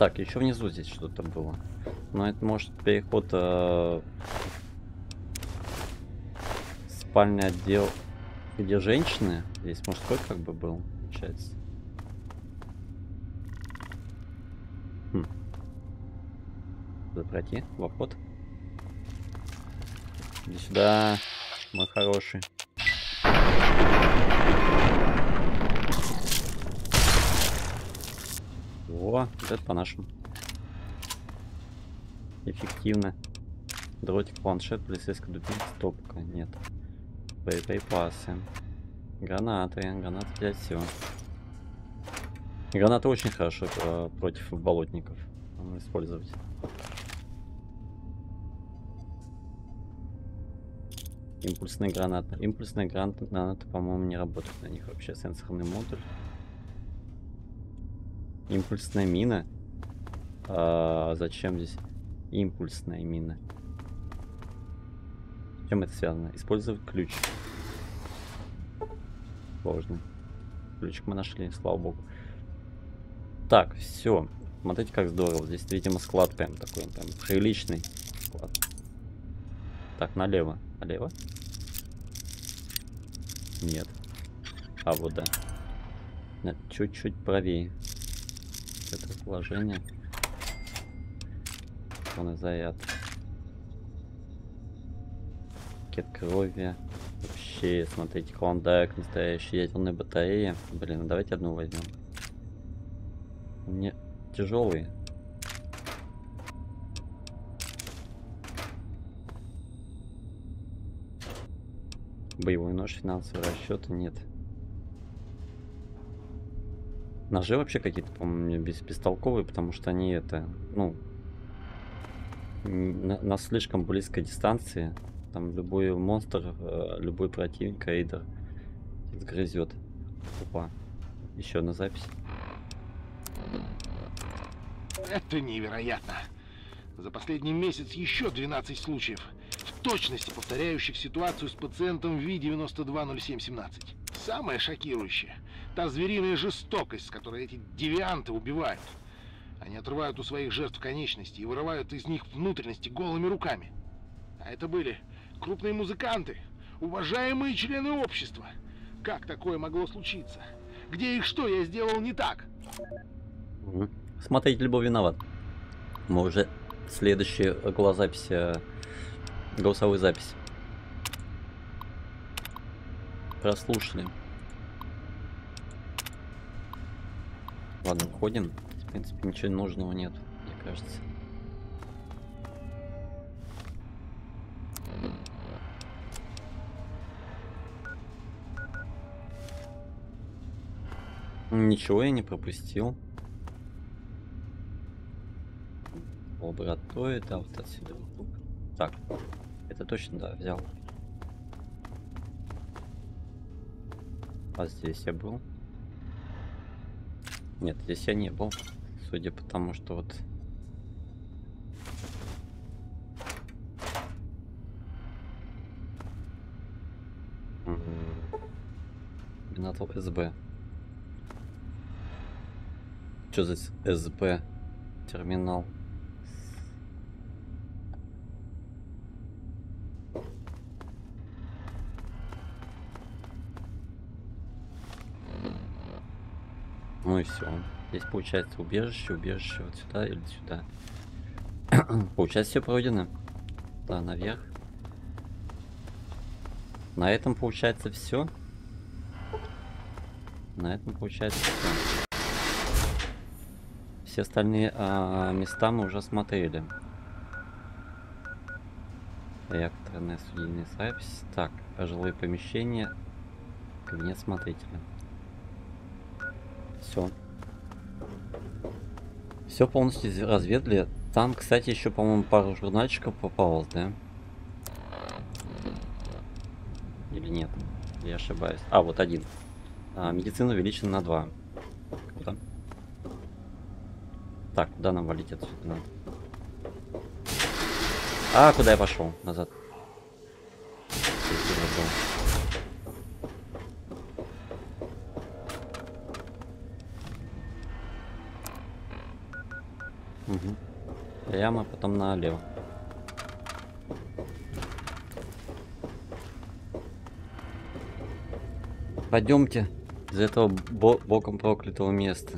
Так, еще внизу здесь что-то было. Но это может переход э, спальный отдел, где женщины. Здесь мужской как бы был, получается. Хм. Надо пройти в обход. Иди сюда, мой хороший. Во, вот это по-нашему. Эффективно. Дротик, планшет, полицейская дубинка, стопка. Нет. Боеприпасы. Гранаты, гранаты взять все. Гранаты очень хорошо э, против болотников использовать. Импульсные гранаты. Импульсные гранаты, гранаты по-моему, не работают на них вообще. Сенсорный модуль. Импульсная мина. А, зачем здесь импульсная мина? С чем это связано? Использовать ключ. Сложно. Ключик мы нашли, слава богу. Так, все. Смотрите, как здорово. Здесь, видимо, склад прям такой, прям приличный склад. Так, налево. Налево? Нет. А, вот да. Чуть-чуть правее. Положение. Он и заряд. Пакет крови. Вообще, смотрите, клондайк, настоящие ядерные батареи. Блин, ну давайте одну возьмем. Не тяжелый. Боевой нож, финансовые расчеты нет. Ножи вообще какие-то, по-моему, бестолковые, потому что они это, ну, на, на слишком близкой дистанции. Там любой монстр, э, любой противник, рейдер сгрызет. Опа. Еще одна запись. Это невероятно. За последний месяц еще 12 случаев, в точности повторяющих ситуацию с пациентом V920717. Самое шокирующее – та звериная жестокость, с которой эти девианты убивают. Они отрывают у своих жертв конечности и вырывают из них внутренности голыми руками. А это были крупные музыканты, уважаемые члены общества. Как такое могло случиться? Где и что я сделал не так? Смотрите, любой виноват. Мы уже следующая голозапись, э, голосовую запись. Прослушали. Ладно, уходим. В принципе, ничего нужного нет, мне кажется. Ничего я не пропустил. Лаборатория, да, вот отсюда. Так, это точно, да, взял. А здесь я был? Нет, здесь я не был. Судя по тому, что вот... Минатл СБ. Что с- СБ? Терминал. Ну и все. Здесь получается убежище, убежище вот сюда или сюда. получается все пройдено. Да, наверх. На этом получается все. На этом получается все. Все остальные а, места мы уже смотрели. Реакторная студийная запись. Так, жилые помещения. Кабинет смотрителя. Все. Все полностью разведали. Там, кстати, еще, по-моему, пару журнальчиков попалось, да? Или нет? Я ошибаюсь. А, вот один. А, медицина увеличена на 2. Круто. Так, куда нам валить отсюда надо? А, куда я пошел? Назад. Прямо, потом налево. Пойдемте из этого бо- боком проклятого места.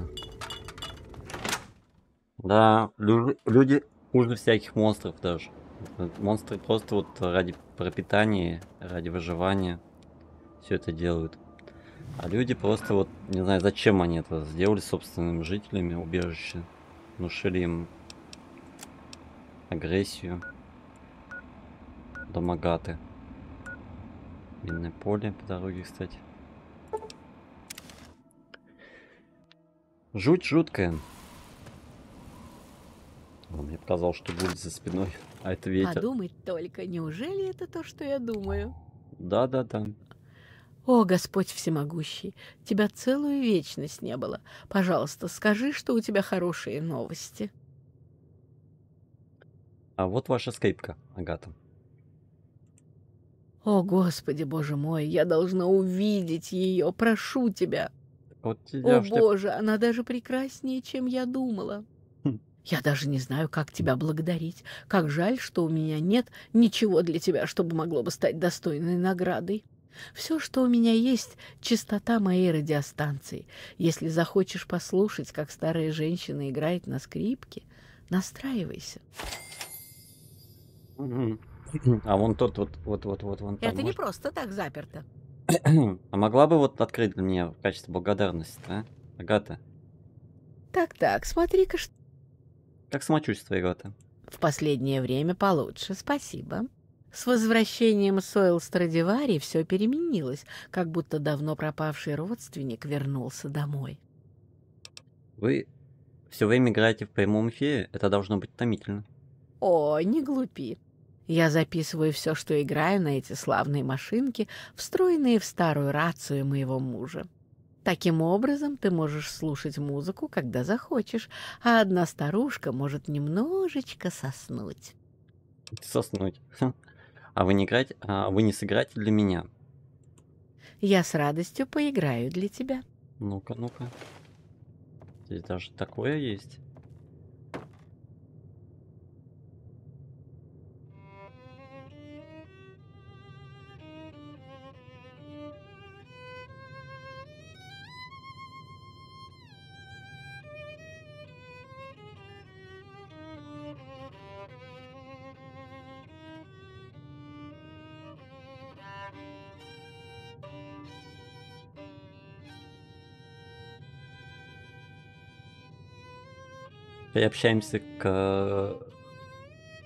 Да, лю- люди хуже всяких монстров даже. Монстры просто вот ради пропитания, ради выживания все это делают. А люди просто вот, не знаю, зачем они это сделали собственными жителями убежища. Внушили им агрессию, домогаты. Минное поле по дороге, кстати. Жуть жуткая. Он мне показал, что будет за спиной, а это ветер. Подумать только, неужели это то, что я думаю? Да-да-да. О, Господь всемогущий, тебя целую вечность не было. Пожалуйста, скажи, что у тебя хорошие новости. А вот ваша скрипка, Агата. О, Господи, Боже мой, я должна увидеть ее, прошу тебя. Вот О, ж Боже, она даже прекраснее, чем я думала. Хм. Я даже не знаю, как тебя благодарить. Как жаль, что у меня нет ничего для тебя, чтобы могло бы стать достойной наградой. Все, что у меня есть, чистота моей радиостанции. Если захочешь послушать, как старая женщина играет на скрипке, настраивайся. Мгм. А вон тот вот, вот, вот, вот, вон там. Это не может- просто так заперто. А могла бы вот открыть для меня в качестве благодарности, а? Агата, Так-так, смотри-ка, что... как самочувствие, Агата? В последнее время получше, спасибо. С возвращением Сойл Страдивари все переменилось, как будто давно пропавший родственник вернулся домой. Вы все время играете в прямом эфире? Это должно быть томительно. О, не глупи. Я записываю все, что играю на эти славные машинки, встроенные в старую рацию моего мужа. Таким образом, ты можешь слушать музыку, когда захочешь, а одна старушка может немножечко соснуть. Соснуть. А вы не играете, а вы не сыграете для меня? Я с радостью поиграю для тебя. Ну-ка, ну-ка. Здесь даже такое есть. Приобщаемся к э,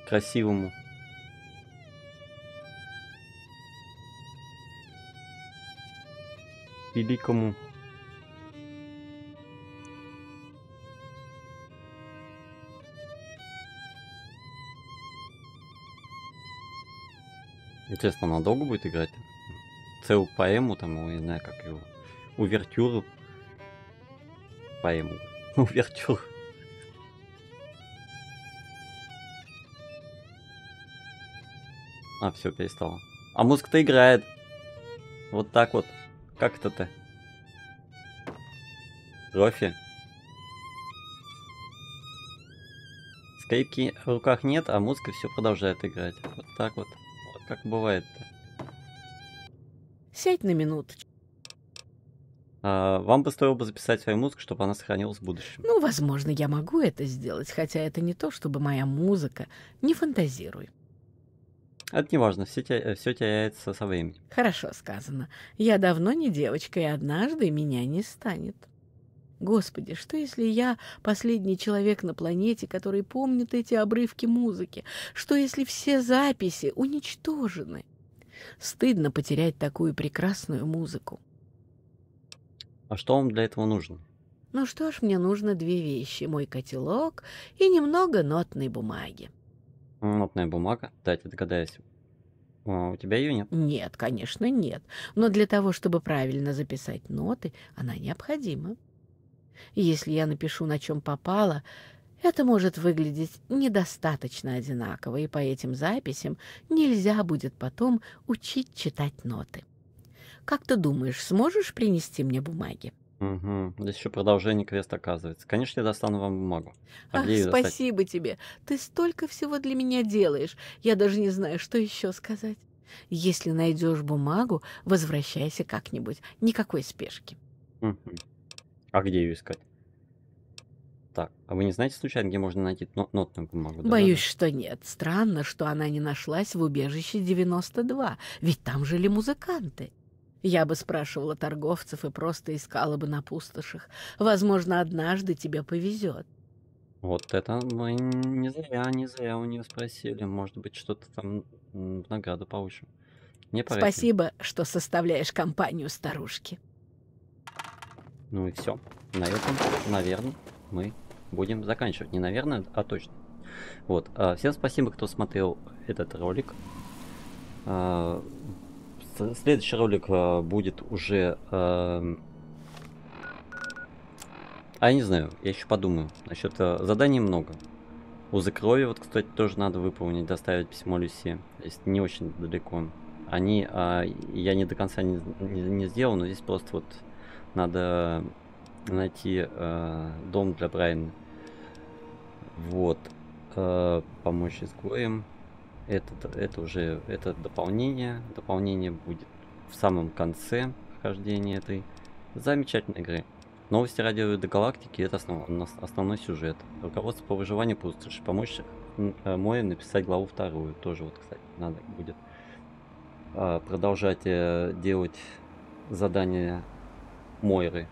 красивому. Великому. Интересно, она долго будет играть? Целую поэму, там, я не знаю, как его. Увертюру. Поэму. Увертюру. А, все, перестала. А музыка-то играет. Вот так вот. Как это-то? Профи. Скрипки в руках нет, а музыка все продолжает играть. Вот так вот. Вот как бывает-то. Сядь на минуточку. А, вам бы стоило бы записать свою музыку, чтобы она сохранилась в будущем. Ну, возможно, я могу это сделать, хотя это не то, чтобы моя музыка. Не фантазируй. Это не важно, все, те- все теряется со временем. Хорошо сказано. Я давно не девочка, и однажды меня не станет. Господи, что если я последний человек на планете, который помнит эти обрывки музыки? Что если все записи уничтожены? Стыдно потерять такую прекрасную музыку. А что вам для этого нужно? Ну что ж, мне нужно две вещи. Мой котелок и немного нотной бумаги. Нотная бумага. Дайте догадаюсь. А, у тебя ее нет? Нет, конечно, нет. Но для того, чтобы правильно записать ноты, она необходима. Если я напишу, на чем попало, это может выглядеть недостаточно одинаково, и по этим записям нельзя будет потом учить читать ноты. Как ты думаешь, сможешь принести мне бумаги? Угу. Здесь еще продолжение квеста оказывается. Конечно, я достану вам бумагу. А Ах, ее достать? спасибо тебе. Ты столько всего для меня делаешь. Я даже не знаю, что еще сказать. Если найдешь бумагу, возвращайся как-нибудь. Никакой спешки. Мгм. А где ее искать? Так, а вы не знаете случайно, где можно найти но- нотную бумагу? Да-да-да. Боюсь, что нет. Странно, что она не нашлась в убежище 92, ведь там жили музыканты. Я бы спрашивала торговцев и просто искала бы на пустошах. Возможно, однажды тебе повезет. Вот это мы не зря, не зря у нее спросили. Может быть, что-то там в награду получим. Не пора. Спасибо, что составляешь компанию старушки. Ну и все. на этом, наверное, мы будем заканчивать. Не наверное, а точно. Вот. а, Всем спасибо, кто смотрел этот ролик. Следующий ролик а, будет уже... а, А я не знаю, я еще подумаю. Насчет а, заданий много. Узы крови, вот, кстати, тоже надо выполнить, доставить письмо Люси. Здесь не очень далеко. Они, а, я не до конца не, не, не сделал, но здесь просто вот надо найти а, дом для Брайана. Вот. А, помочь изгоям. Это, это уже это дополнение. Дополнение будет в самом конце прохождения этой замечательной игры. Новости радио до галактики это основ, основной сюжет. Руководство по выживанию пустоши. Помочь э, Мое написать главу вторую. Тоже вот, кстати, надо будет а, продолжать э, делать задания Мойры.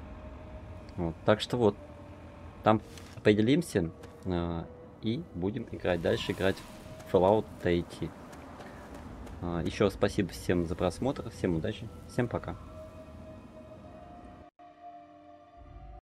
Вот. Так что вот, там определимся э, и будем играть дальше, играть в Fallout 3. А, еще спасибо всем за просмотр, всем удачи, всем пока.